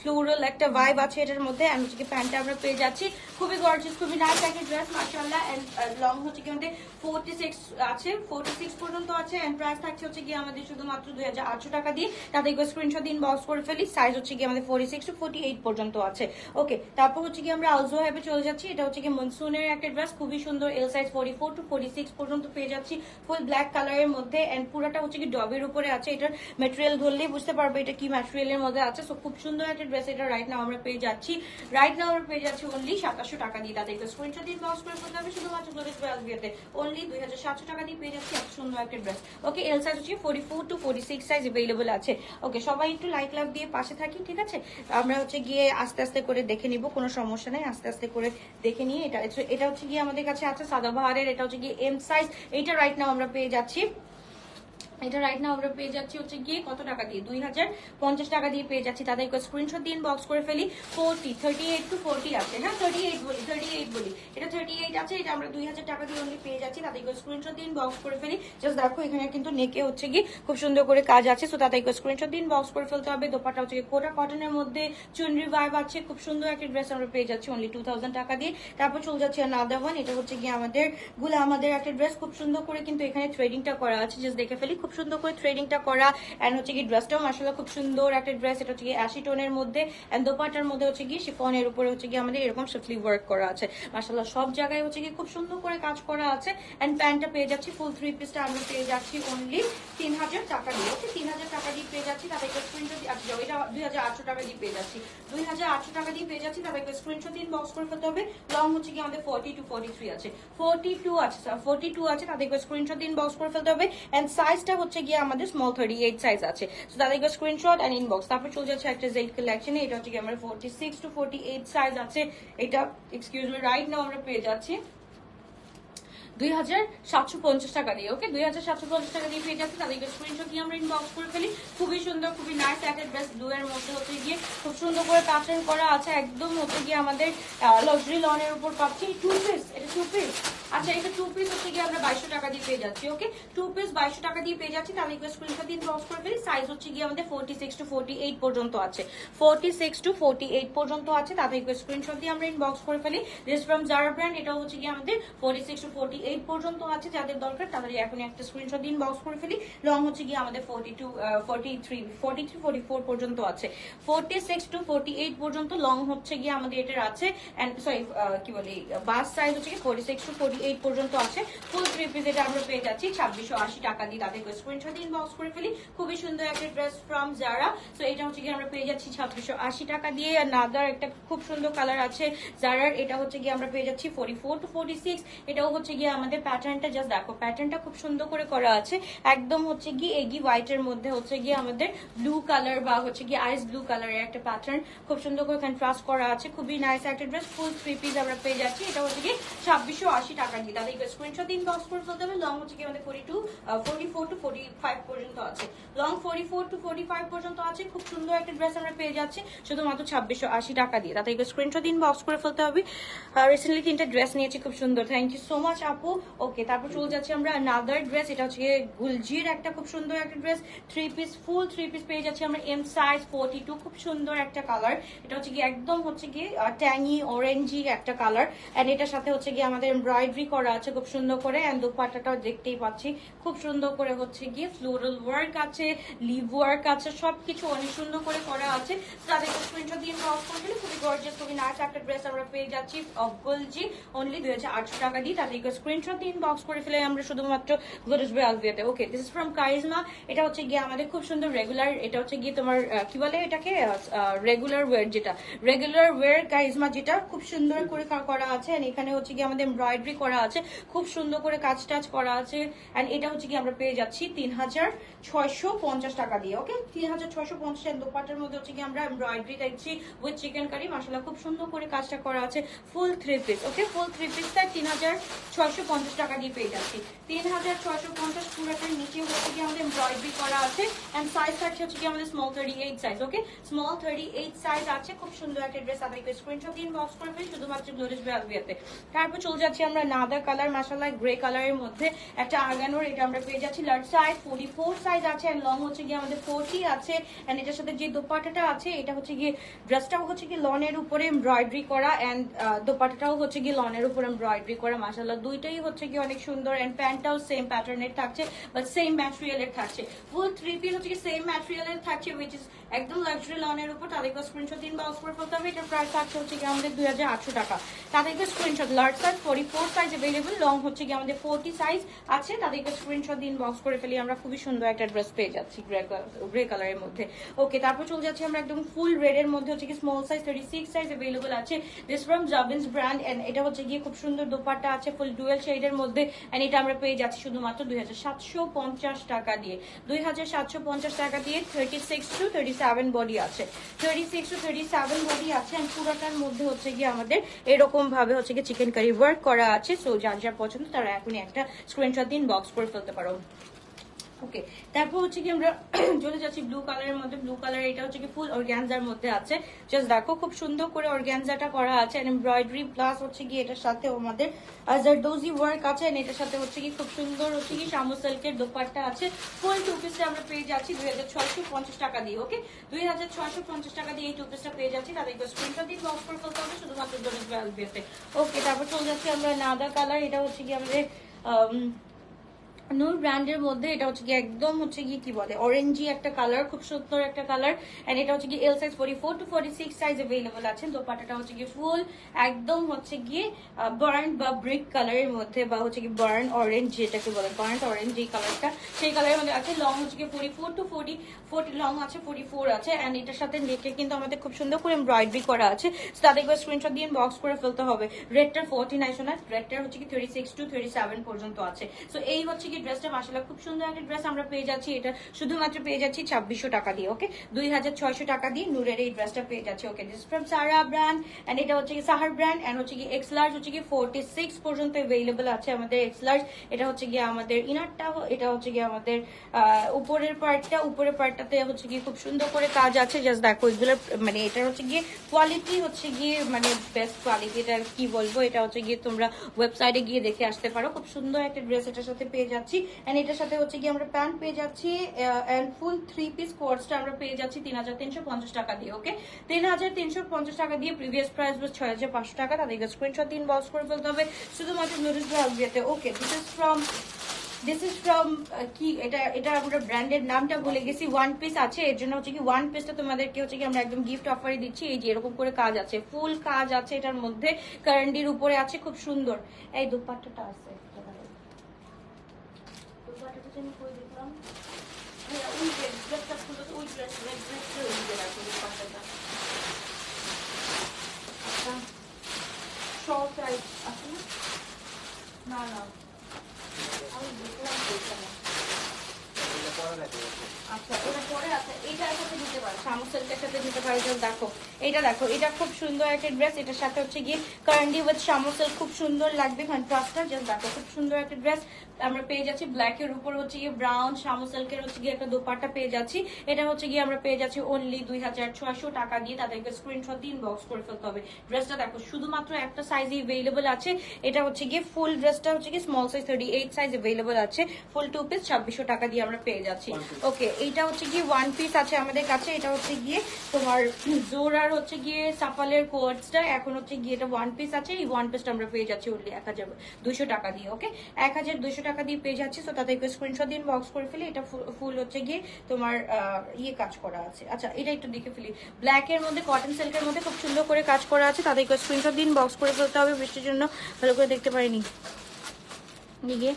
ফ্লোরাল একটা ভাইব আছে এটার মধ্যে আর হচ্ছে কি প্যান্টটা আমরা পেয়ে যাচ্ছি। খুবই গর্জিয়াস খুবই নাইস একটা ড্রেস মাসাল্লাহ এন্ড লং হচ্ছে কি আমাদের ফোর্টি সিক্স আছে ফোর্টি সিক্স পর্যন্ত আছে এন্ড প্রাইস থাকছে হচ্ছে কি আমাদের শুধুমাত্র দুই হাজার আটশো টাকা দিয়ে। তাতে স্ক্রিনশট দিন বক্স করে ফেলি সাইজ হচ্ছে কি আমাদের forty six to forty eight পর্যন্ত আছে। ওকে তারপর হচ্ছে কি আমরা আলজো হ্যাবে চলে যাচ্ছি, এটা হচ্ছে কি মনসুনের একটা ড্রেস খুবই সুন্দর L size forty four to forty six পর্যন্ত পেয়ে যাচ্ছি ফুল ব্ল্যাক কালারের মধ্যে এন্ড পুরোটা হচ্ছে কি ডবের উপরে আছে। এটার মেটেরিয়াল ধরলেই বুঝতে পারবে এটা কি ম্যাটেরিয়ালের মধ্যে আছে। সো খুব সুন্দর একটা ড্রেস এটা রাইট নাও আমরা পেয়ে যাচ্ছি। রাইট নাও আমরা পেয়ে যাচ্ছি অনলি সাতাশশো টাকা দিয়ে। তাদের স্ক্রিনশট দিন বক্স করে ফেলতে হবে। শুধুমাত্র বিয়েতে অনলি দুই হাজার সাতশো টাকা দিয়ে পেয়ে যাচ্ছি। এত সুন্দর একটা ড্রেস ওকে এল সাইজ হচ্ছে forty four to forty six size available আছে। ওকে সবাই একটু লাইক লাভ দিয়ে পাশে থাকি, ঠিক আছে? আমরা হচ্ছে গিয়ে আস্তে আস্তে করে দেখে নিব, কোনো সমস্যা নেই। আস্তে আস্তে করে দেখে নিয়ে এটা এটা হচ্ছে গিয়ে আমাদের কাছে আছে সাদাবাহারের এটা হচ্ছে গিয়ে এম সাইজ এইটা রাইট নাও আমরা পেয়ে যাচ্ছি। এটা রাইট নাও আমরা পেয়ে যাচ্ছি হচ্ছে গিয়ে কত টাকা দিয়ে? দুই হাজার পঞ্চাশ টাকা দিয়ে পেয়ে যাচ্ছি। তাদের স্ক্রিনশট দিন বক্স করে ফেলি। Forty thirty eight to forty আছে হ্যাঁ? থার্টি এইট বলি থার্টি এইট বলি। এটা থার্টি এইট আছে, এটা আমরা দুই হাজার টাকা দিয়ে অনলি পেয়ে যাচ্ছি। তাদের স্ক্রিনশট দিন বক্স করে ফেলি। জাস্ট দেখো, এখানে কিন্তু নেকে হচ্ছে গিয়ে খুব সুন্দর করে কাজ আছে। সো তাদের স্ক্রিনশট দিন বক্স করে ফেলতে হবে। দোপাটা হচ্ছে কোটা কটনের মধ্যে চুনরি ভাইব আছে। খুব সুন্দর একটা ড্রেস আমরা পেয়ে যাচ্ছি অনলি টু থাউজেন্ড টাকা দিয়ে। তারপর চলে যাচ্ছে নাদা ওয়ান এটা হচ্ছে গিয়ে আমাদেরগুলা আমাদের একটা ড্রেস খুব সুন্দর করে কিন্তু এখানে থ্রেডিংটা করা আছে। জাস্ট দেখে ফেলি। খুব সুন্দর করে থ্রেডিং ডিজাইনটা করা অ্যান্ড হচ্ছে কি ড্রেসটাও মাসাল্লাহ খুব সুন্দর একটা ড্রেস এটা হচ্ছে কি অ্যাশি টোনের মধ্যে অ্যান্ড দোপাটার মধ্যে হচ্ছে কি শিফনের উপরে হচ্ছে কি আমাদের এরকম সুতলি ওয়ার্ক করা আছে। মাসাল্লাহ সব জায়গায় হচ্ছে কি খুব সুন্দর করে কাজ করা আছে অ্যান্ড প্যান্টটা পেয়ে যাচ্ছি ফুল থ্রি পিসটা আমরা পেয়ে যাচ্ছি অনলি তিন হাজার টাকা দিয়ে। ওকে তিন হাজার টাকা দিয়ে পেয়ে যাচ্ছি তাদের স্ক্রিনশট এটা দুই হাজার আটশো টাকা দিয়ে পেয়ে যাচ্ছি। দুই হাজার আটশো টাকা দিয়ে পেয়ে যাচ্ছি তাদের স্ক্রিনশট দিন বক্স করে ফেলতে হবে লং হচ্ছে কি আমাদের ফোর্টি টু ফোর্টি থ্রি আছে। ফোর্টি টু আছে ফোর্টি টু আছে তাদের স্ক্রিনশট দিন বক্স করে ফেলতে হবে অ্যান্ড সাইজটা হচ্ছে গিয়ে আমাদের স্মল থার্টি এইট সাইজ আছে তো তাদেরকে স্ক্রিনশট অ্যান্ড ইনবক্স তারপর চলে যাচ্ছে একটা জেড কালেকশনে এটা হচ্ছে গিয়ে আমরা forty six to forty eight size আছে। এটা এক্সকিউজ মি রাইট নাও আমরা পেয়ে যাচ্ছি। দুই হাজার সাতশো পঞ্চাশ টাকা দিয়ে ওকে দুই হাজার সাতশো পঞ্চাশ টাকা দিয়ে পেয়ে যাচ্ছে তাদেরকে স্ক্রিনশট দিয়ে আমরা ইনবক্স করে ফেলি। খুবই সুন্দর, খুবই নাইস একটা ড্রেস ব্লু এর মধ্যে হচ্ছে গিয়ে খুব সুন্দর করে প্যাটার্ন করা আছে। একদম হচ্ছে গিয়ে আমাদের লক্সারি লনের উপর পাচ্ছি। টু পিস এটা টু পিস আচ্ছা এটা টু পিস হচ্ছে গিয়ে আমরা বাইশশো টাকা দিয়ে পেয়ে যাচ্ছি ওকে টু পিস বাইশশো টাকা দিয়ে পেয়ে যাচ্ছি। তাহলে স্ক্রিনশট দিয়ে ইনবক্স করে ফেলি। সাইজ হচ্ছে গিয়ে আমাদের forty six to forty eight পর্যন্ত আছে। Forty six to forty eight পর্যন্ত আছে। তাদের স্ক্রিনশট দিয়ে আমরা ইনবক্স করে ফেলি। দিস ফ্রম জারা ব্র্যান্ড এটা হচ্ছে গিয়ে আমাদের forty six to forty eight পর্যন্ত আছে যাদের দরকার তাড়াতাড়ি এখন একটা স্ক্রিনশট দিন বক্স করে ফেলি। লং হচ্ছে গিয়ে আমাদের forty two forty three forty পর্যন্ত আছে। Forty six to forty eight পর্যন্ত লং হচ্ছে গিয়ে আমাদের এটার আছে। সরি কি বলি বাস সাইজ হচ্ছে কি forty six to forty eight পর্যন্ত আছে। ফুল থ্রি পিস এটা আমরা পেয়ে যাচ্ছি, ছাব্বিশশো আশি টাকা দিয়ে তাদেরকে স্ক্রিনশট দিন বক্স করে ফেলি। খুবই সুন্দর একটা ড্রেস ফ্রম যারা সো এটা হচ্ছে গিয়ে আমরা পেয়ে যাচ্ছি ছাব্বিশশো আশি টাকা দিয়ে। আর নাদার একটা খুব সুন্দর কালার আছে জারার এটা হচ্ছে গিয়ে আমরা পেয়ে যাচ্ছি forty four to forty six এটাও হচ্ছে গিয়ে আমাদের প্যাটার্নটা জাস্ট দেখো প্যাটার্নটা খুব সুন্দর করে করা আছে। একদম হচ্ছে গিয়ে এগি হোয়াইটের মধ্যে হচ্ছে গিয়ে আমাদের ব্লু কালার বা হচ্ছে গিয়ে আইস ব্লু কালারের একটা প্যাটার্ন খুব সুন্দর করে কন্ট্রাস্ট করা আছে। খুবই নাইস একটা ড্রেস ফুল থ্রি পিস আমরা পেয়ে যাচ্ছি। এটা হচ্ছে গিয়ে ছাব্বিশশো আশি টাকা দিয়ে। তাদের স্ক্রিনশট দিন বক্স করে ফেলতে হবে। লং হচ্ছে গিয়ে আমাদের forty two forty four to forty five পর্যন্ত আছে। Long forty four to forty five পর্যন্ত আছে। খুব সুন্দর একটা ড্রেস আমরা পেয়ে যাচ্ছি শুধুমাত্র ছাব্বিশশো আশি টাকা দিয়ে। তাদের স্ক্রিনশট দিন বক্স করে ফেলতে হবে। রিসেন্টলি তিনটা ড্রেস নিয়েছি, খুব সুন্দর। থ্যাংক ইউ সো মাচ আপু। ওকে তারপর চলে যাচ্ছি আমরা নাদার ড্রেস এটা হচ্ছে গুলজির একটা খুব সুন্দর একটা dress three piece full three piece পেয়ে যাচ্ছি আমরা এম সাইজ ফোর্টি টু খুব সুন্দর একটা কালার এটা হচ্ছে গিয়ে একদম হচ্ছে গিয়ে ট্যাঙি অরেঞ্জি একটা কালার অ্যান্ড এটার সাথে হচ্ছে গিয়ে আমাদের এমব্রয়ডারি করা আছে খুব সুন্দর করে। অ্যান্ড দুপাট্টাটাও দেখতেই পাচ্ছি। খুব সুন্দর করে হচ্ছে গিয়ে ফ্লোরাল ওয়ার্ক আছে লিভ ওয়ার্ক আছে, সবকিছু অনেক সুন্দর করে করা আছে। তাদের স্ক্রিনশট দিয়ে ক্রস করে দিলে খুবই গর্জিয়াস খুবই নাইস একটা ড্রেস আমরা পেয়ে যাচ্ছি অফ গোলজি। অনলি দুই হাজার আটশো টাকা দিয়ে তাদের স্ক্রিনশট দিয়ে বক্স করে ফেলে, আমরা শুধুমাত্র গ্লোরিস বে আলভিয়াতে okay this is from Charisma এটা হচ্ছে গিয়ে আমাদের খুব সুন্দর রেগুলার এটা হচ্ছে গিয়ে তোমার কি বলে এটাকে? রেগুলার ওয়ার যেটা। রেগুলার ওয়ার কারিজমা যেটা, খুব সুন্দর করে করা আছে। And এখানে হচ্ছে গিয়ে আমাদের এমব্রয়ডারি করা আছে। খুব সুন্দর করে কাজ টাচ করা আছে। এন্ড এটা হচ্ছে কি আমরা পেয়ে যাচ্ছি তিন হাজার ছয়শো পঞ্চাশ টাকা দিয়ে ওকে তিন হাজার ছয়শো পঞ্চাশ দোপাটার মধ্যে হচ্ছে কি আমরা এমব্রয়ডারি দেখছি উইথ চিকেন কারি মশলা খুব সুন্দর করে কাজটা করা আছে। Full three piece okay full three piece তাই তিন হাজার ছয়শো পঞ্চাশ টাকা দিয়ে পেয়ে যাচ্ছি। তিন হাজার ছয়শো পঞ্চাশ পুরোটার নিচে হচ্ছে কি আমাদের এমব্রয়ডারি করা আছে। এন্ড সাইজ থাকছে হচ্ছে কি আমাদের small thirty eight size okay small thirty eight size আছে, খুব সুন্দর একটা ড্রেস আপনাকে স্ক্রিনশট দিন বক্স করে ফেলি, শুধুমাত্র গ্লোরিস বেলভিয়াতে তারপর চলে যাচ্ছি আমরা নাদা কালার মাসালা গ্রে কালারের মধ্যে একটা আর্গানোর এটা আমরা পেয়ে যাচ্ছি। Large size forty four size আছে এন্ড লং হচ্ছে গিয়ে আমাদের ফোর্টি আছে। এন্ড এটার সাথে যে দোপাটাটা আছে, এটা হচ্ছে গিয়ে ড্রেসটাও হচ্ছে গিয়ে লনের উপরে এমব্রয়ডারি করা এন্ড দোপাটাটাও হচ্ছে গিয়ে লনের উপরে এমব্রয়ডারি করা মাসাল্লাহ দুইটাই হচ্ছে গিয়ে অনেক সুন্দর এন্ড প্যান্টটাও সেম প্যাটার্নের থাকছে বাট সেম ম্যাটেরিয়ালের থাকছে। ফুল থ্রি পিস হচ্ছে গিয়ে সেম ম্যাটেরিয়ালের থাকছে উইচ ইজ একদম লাক্সারি লনের উপর। তাদেরকে স্ক্রিনশট দিন বা অফার ফেলতে হবে। এটার প্রাইস থাকছে হচ্ছে গিয়ে আমাদের দুই হাজার আটশো টাকা। তাদেরকে screenshot large size forty four size available long হচ্ছে গিয়ে আমাদের ফোর্টি সাইজ আছে। তাদেরকে স্ক্রিনশট দিন বক্স করে ফেলি। আমরা খুবই সুন্দর একটা ড্রেস পেয়ে যাচ্ছি গ্রে কালারের মধ্যে। ওকে তারপর চলে যাচ্ছে আমরা একদম ফুল রেড এর মধ্যে হচ্ছে কি small size thirty six size available আছে। দিস ফ্রম জাবিন্স ব্র্যান্ড এন্ড এটা হচ্ছে গিয়ে খুব সুন্দর দোপাট্টা আছে ফুল ডুয়েল শেডের মধ্যে এন্ড এটা আমরা পেয়ে যাচ্ছি শুধুমাত্র দুই হাজার সাতশো পঞ্চাশ টাকা দিয়ে। দুই হাজার সাতশো পঞ্চাশ টাকা দিয়ে thirty six to thirty seven body আছে। Thirty six to thirty seven body আছে এন্ড পুরোটার মধ্যে হচ্ছে গিয়ে আমাদের এরকম ভাবে হচ্ছে গিয়ে চিকেন কারি ওয়ার্ক করা আছে। সো যার যার পছন্দ, তারা এখনই একটা স্ক্রিনশট দিন বক্স করে ফেলতে পারো। ওকে তারপর হচ্ছে কি আমরা চলে যাচ্ছি ব্লু কালারের মধ্যে। ব্লু কালার এটা হচ্ছে কি ফুল অর্গ্যানজার মধ্যে আছে। জাস্ট দেখো খুব সুন্দর করে অর্গ্যানজাটা করা আছে। এমব্রয়ডারি প্লাস হচ্ছে কি এটার সাথে আমাদের জারদোজি ওয়ার্ক আছে। এটার সাথে হচ্ছে কি খুব সুন্দর হচ্ছে কি শামু সিল্কের দোপাট্টা আছে। ফুল টু পিসটা আমরা পেয়ে যাচ্ছি দুই হাজার ছয়শো পঞ্চাশ টাকা দিয়ে ওকে দুই হাজার ছয়শো পঞ্চাশ টাকা দিয়ে এই টু পিসটা পেয়ে যাচ্ছি। তাদের স্ক্রিনটা দিয়ে বক্স করে ফেলতে হবে। শুধুমাত্র ওকে তারপর চলে যাচ্ছি আমরা নাদা কালার এটা হচ্ছে কি আমাদের আম, নূর ব্র্যান্ডের মধ্যে এটা হচ্ছে কি একদম হচ্ছে কি কি বলে অরেঞ্জি একটা কালার খুব সুন্দর একটা কালার এন্ড এটা হচ্ছে কি L size forty four to forty six size available আছে। দোপাটাটা হচ্ছে কি ফুল একদম হচ্ছে গিয়ে বার্ন বা ব্রিক কালারের মধ্যে বা হচ্ছে কি বার্ন অরেঞ্জ যেটাকে বলে বার্ন অরেঞ্জ যে কালারটা সেই কালারের মধ্যে আছে লং হচ্ছে কি forty four to forty forty long আছে ফোর্টি ফোর আছে এন্ড এটার সাথে নেকে কিন্তু আমাদের খুব সুন্দর করে এমব্রয়ডারি করা আছে। So তাদেরকে স্ক্রিনশট দিয়ে বক্স করে ফেলতে হবে। রেডটার ফোর্টি নাইন শোনা রেডটার হচ্ছে কি thirty six to thirty seven পর্যন্ত আছে। সো এই হচ্ছে কি ড্রেসটা মাসালা খুব সুন্দর একটা ড্রেস আমরা পেয়ে যাচ্ছি। এটা শুধুমাত্র পেয়ে যাচ্ছি ছাব্বিশশো টাকা দিয়ে, ওকে? দুই হাজার ছয়শো টাকা দিয়ে নূরের এই ড্রেসটা পেয়ে যাচ্ছি, okay? This from Sara brand and এটা হচ্ছে কি সাহার ব্র্যান্ড এন্ড হচ্ছে কি এক্স লার্জ হচ্ছে কি ফোর্টি সিক্স পর্যন্ত অ্যাভেলেবল আছে আমাদের এক্স লার্জ এটা হচ্ছে গিয়ে আমাদের ইনারটা, এটা হচ্ছে গিয়ে আমাদের উপরের পার্টটা, উপরের পার্টটাতে হচ্ছে গিয়ে খুব সুন্দর করে কাজ আছে। জাস্ট দেখো এগুলোর মানে এটা হচ্ছে গিয়ে কোয়ালিটি হচ্ছে গিয়ে মানে বেস্ট কোয়ালিটি এটা কি বলব? এটা হচ্ছে গিয়ে তোমরা ওয়েবসাইটে গিয়ে দেখে আসতে পারো। খুব সুন্দর একটা ড্রেস এটার সাথে পেয়ে যাচ্ছি। যাচ্ছি। এন্ড এটার সাথে হচ্ছে কি আমরা প্যান্ট পেয়ে যাচ্ছি এন্ড ফুল থ্রি পিস কোর্সটা আমরা পেয়ে যাচ্ছি তিন হাজার তিনশো পঞ্চাশ টাকা দিয়ে ওকে তিন হাজার তিনশো পঞ্চাশ টাকা দিয়ে প্রিভিয়াস প্রাইস ছয় হাজার পাঁচশো টাকা। তাদেরকে স্ক্রিনশট দিন বক্স করে ফেলতে হবে। শুধুমাত্র নুডলস ভাবিয়াতে okay this is from this is from কি? এটা এটা আমরা ব্র্যান্ডের নামটা ভুলে গেছি। ওয়ান পিস আছে, এর জন্য হচ্ছে কি ওয়ান পিসটা তোমাদেরকে হচ্ছে কি আমরা একদম গিফট অফারে দিচ্ছি। এই যে এরকম করে কাজ আছে ফুল কাজ আছে এটার মধ্যে। কারেন্ডির উপরে আছে, খুব সুন্দর। এই দুপাট্টাটা আছে। দুপাট্টাটা যেন কই দেখলাম হ্যাঁ, ওই যে ড্রেসটা খুলে ওই ড্রেস রেড ড্রেসটা ওই দিকে রাখো দুপাট্টাটা আচ্ছা শর্ট সাইজ আছে না না না আমি দেখলাম বলছিলাম এটা পরে আচ্ছা এটা পারো পারো এটা দেখো এটা দেখো এটা খুব সুন্দর একটা ড্রেস এটার সাথে হচ্ছে গিয়ে কারেন্ডি উইথ শামুক খুব সুন্দর লাগবে কন্ট্রাস্টটা জাস্ট দেখো খুব সুন্দর একটা ড্রেস আমরা পেয়ে যাচ্ছি ব্ল্যাক এর উপর হচ্ছে গিয়ে ব্রাউন হচ্ছে গিয়ে একটা দোপাট্টা পেয়ে যাচ্ছি এটা হচ্ছে গিয়ে আমরা পেয়ে যাচ্ছি অনলি দুই হাজার ছয়শো টাকা দিয়ে তাদেরকে স্ক্রিনশট বক্স করে ফেলতে হবে ড্রেসটা দেখো শুধুমাত্র একটা সাইজে এভেলেবল আছে এটা হচ্ছে গিয়ে ফুল ড্রেসটা হচ্ছে গিয়ে small size thirty eight size available আছে ফুল টু পিস ছাব্বিশশো টাকা দিয়ে আমরা পেয়ে যাচ্ছি ওকে এইটা হচ্ছে গিয়ে ওয়ান পিস আছে আমাদের কাছে, এটা হচ্ছে গিয়ে তোমার জোরার হচ্ছে গিয়ে সাফালের কোয়ার্ডসটা এখন হচ্ছে গিয়ে এটা ওয়ান পিস আছে, এই ওয়ান পিসটা আমরা পেয়ে যাচ্ছি অনলি এক হাজার দুইশো টাকা দিয়ে ওকে এক হাজার দুইশো টাকা দিয়ে পেয়ে যাচ্ছি তো তাদেরকে স্ক্রিনশট দিন বক্স করে ফেলি, এটা ফুল হচ্ছে গিয়ে তোমার ইয়ে কাজ করা আছে। আচ্ছা এটা একটু দেখে ফেলি। ব্ল্যাক এর মধ্যে কটন সিল্কের মধ্যে খুব সুন্দর করে কাজ করা আছে তাদেরকে স্ক্রিনশট দিন বক্স করে ফেলতে হবে, বৃষ্টির জন্য ভালো করে দেখতে পারিনি। গিয়ে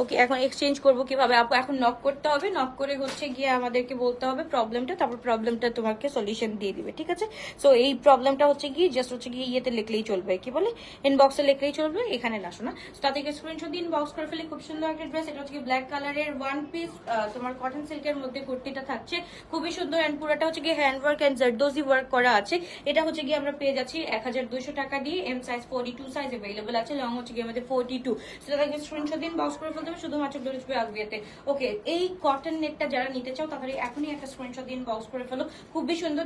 ওকে, এখন এক্সচেঞ্জ করব কীভাবে? আপু, এখন নক করতে হবে। নক করে হচ্ছে গিয়ে আমাদেরকে বলতে হবে প্রবলেমটা তারপর প্রবলেমটা তোমাকে সলিউশন দিয়ে দিবে, ঠিক আছে? সো এই প্রবলেমটা হচ্ছে গিয়ে জাস্ট হচ্ছে গিয়ে ইয়েতে লিখলেই চলবে। কি বলে? ইনবক্সে লিখলেই চলবে, এখানে না শোনা। So তাদেরকে স্ক্রিনশট দিয়ে ইনবক্স করে ফেলে। খুব সুন্দর একটা ড্রেস এটা হচ্ছে ব্ল্যাক কালারের ওয়ান পিস তোমার কটন সিল্কের মধ্যে কুর্তিটা থাকছে। খুবই সুন্দর অ্যান্ড পুরোটা হচ্ছে গিয়ে hand work and zardozi work করা আছে। এটা হচ্ছে গিয়ে আমরা পেয়ে যাচ্ছি এক হাজার দুইশো টাকা দিয়ে। M size forty size available আছে লং হচ্ছে গিয়ে আমাদের ফোর্টি টু তাদেরকে স্ক্রিনশট দিন বক্স করে হবে শুধুমাত্র ডোরিস আসবিয়াতে ওকে এই কটন নেটটা যারা নিতে চাও তাহলে এখনই একটা স্ক্রিনশট দিন বক্স করে ফেলো। খুবই সুন্দর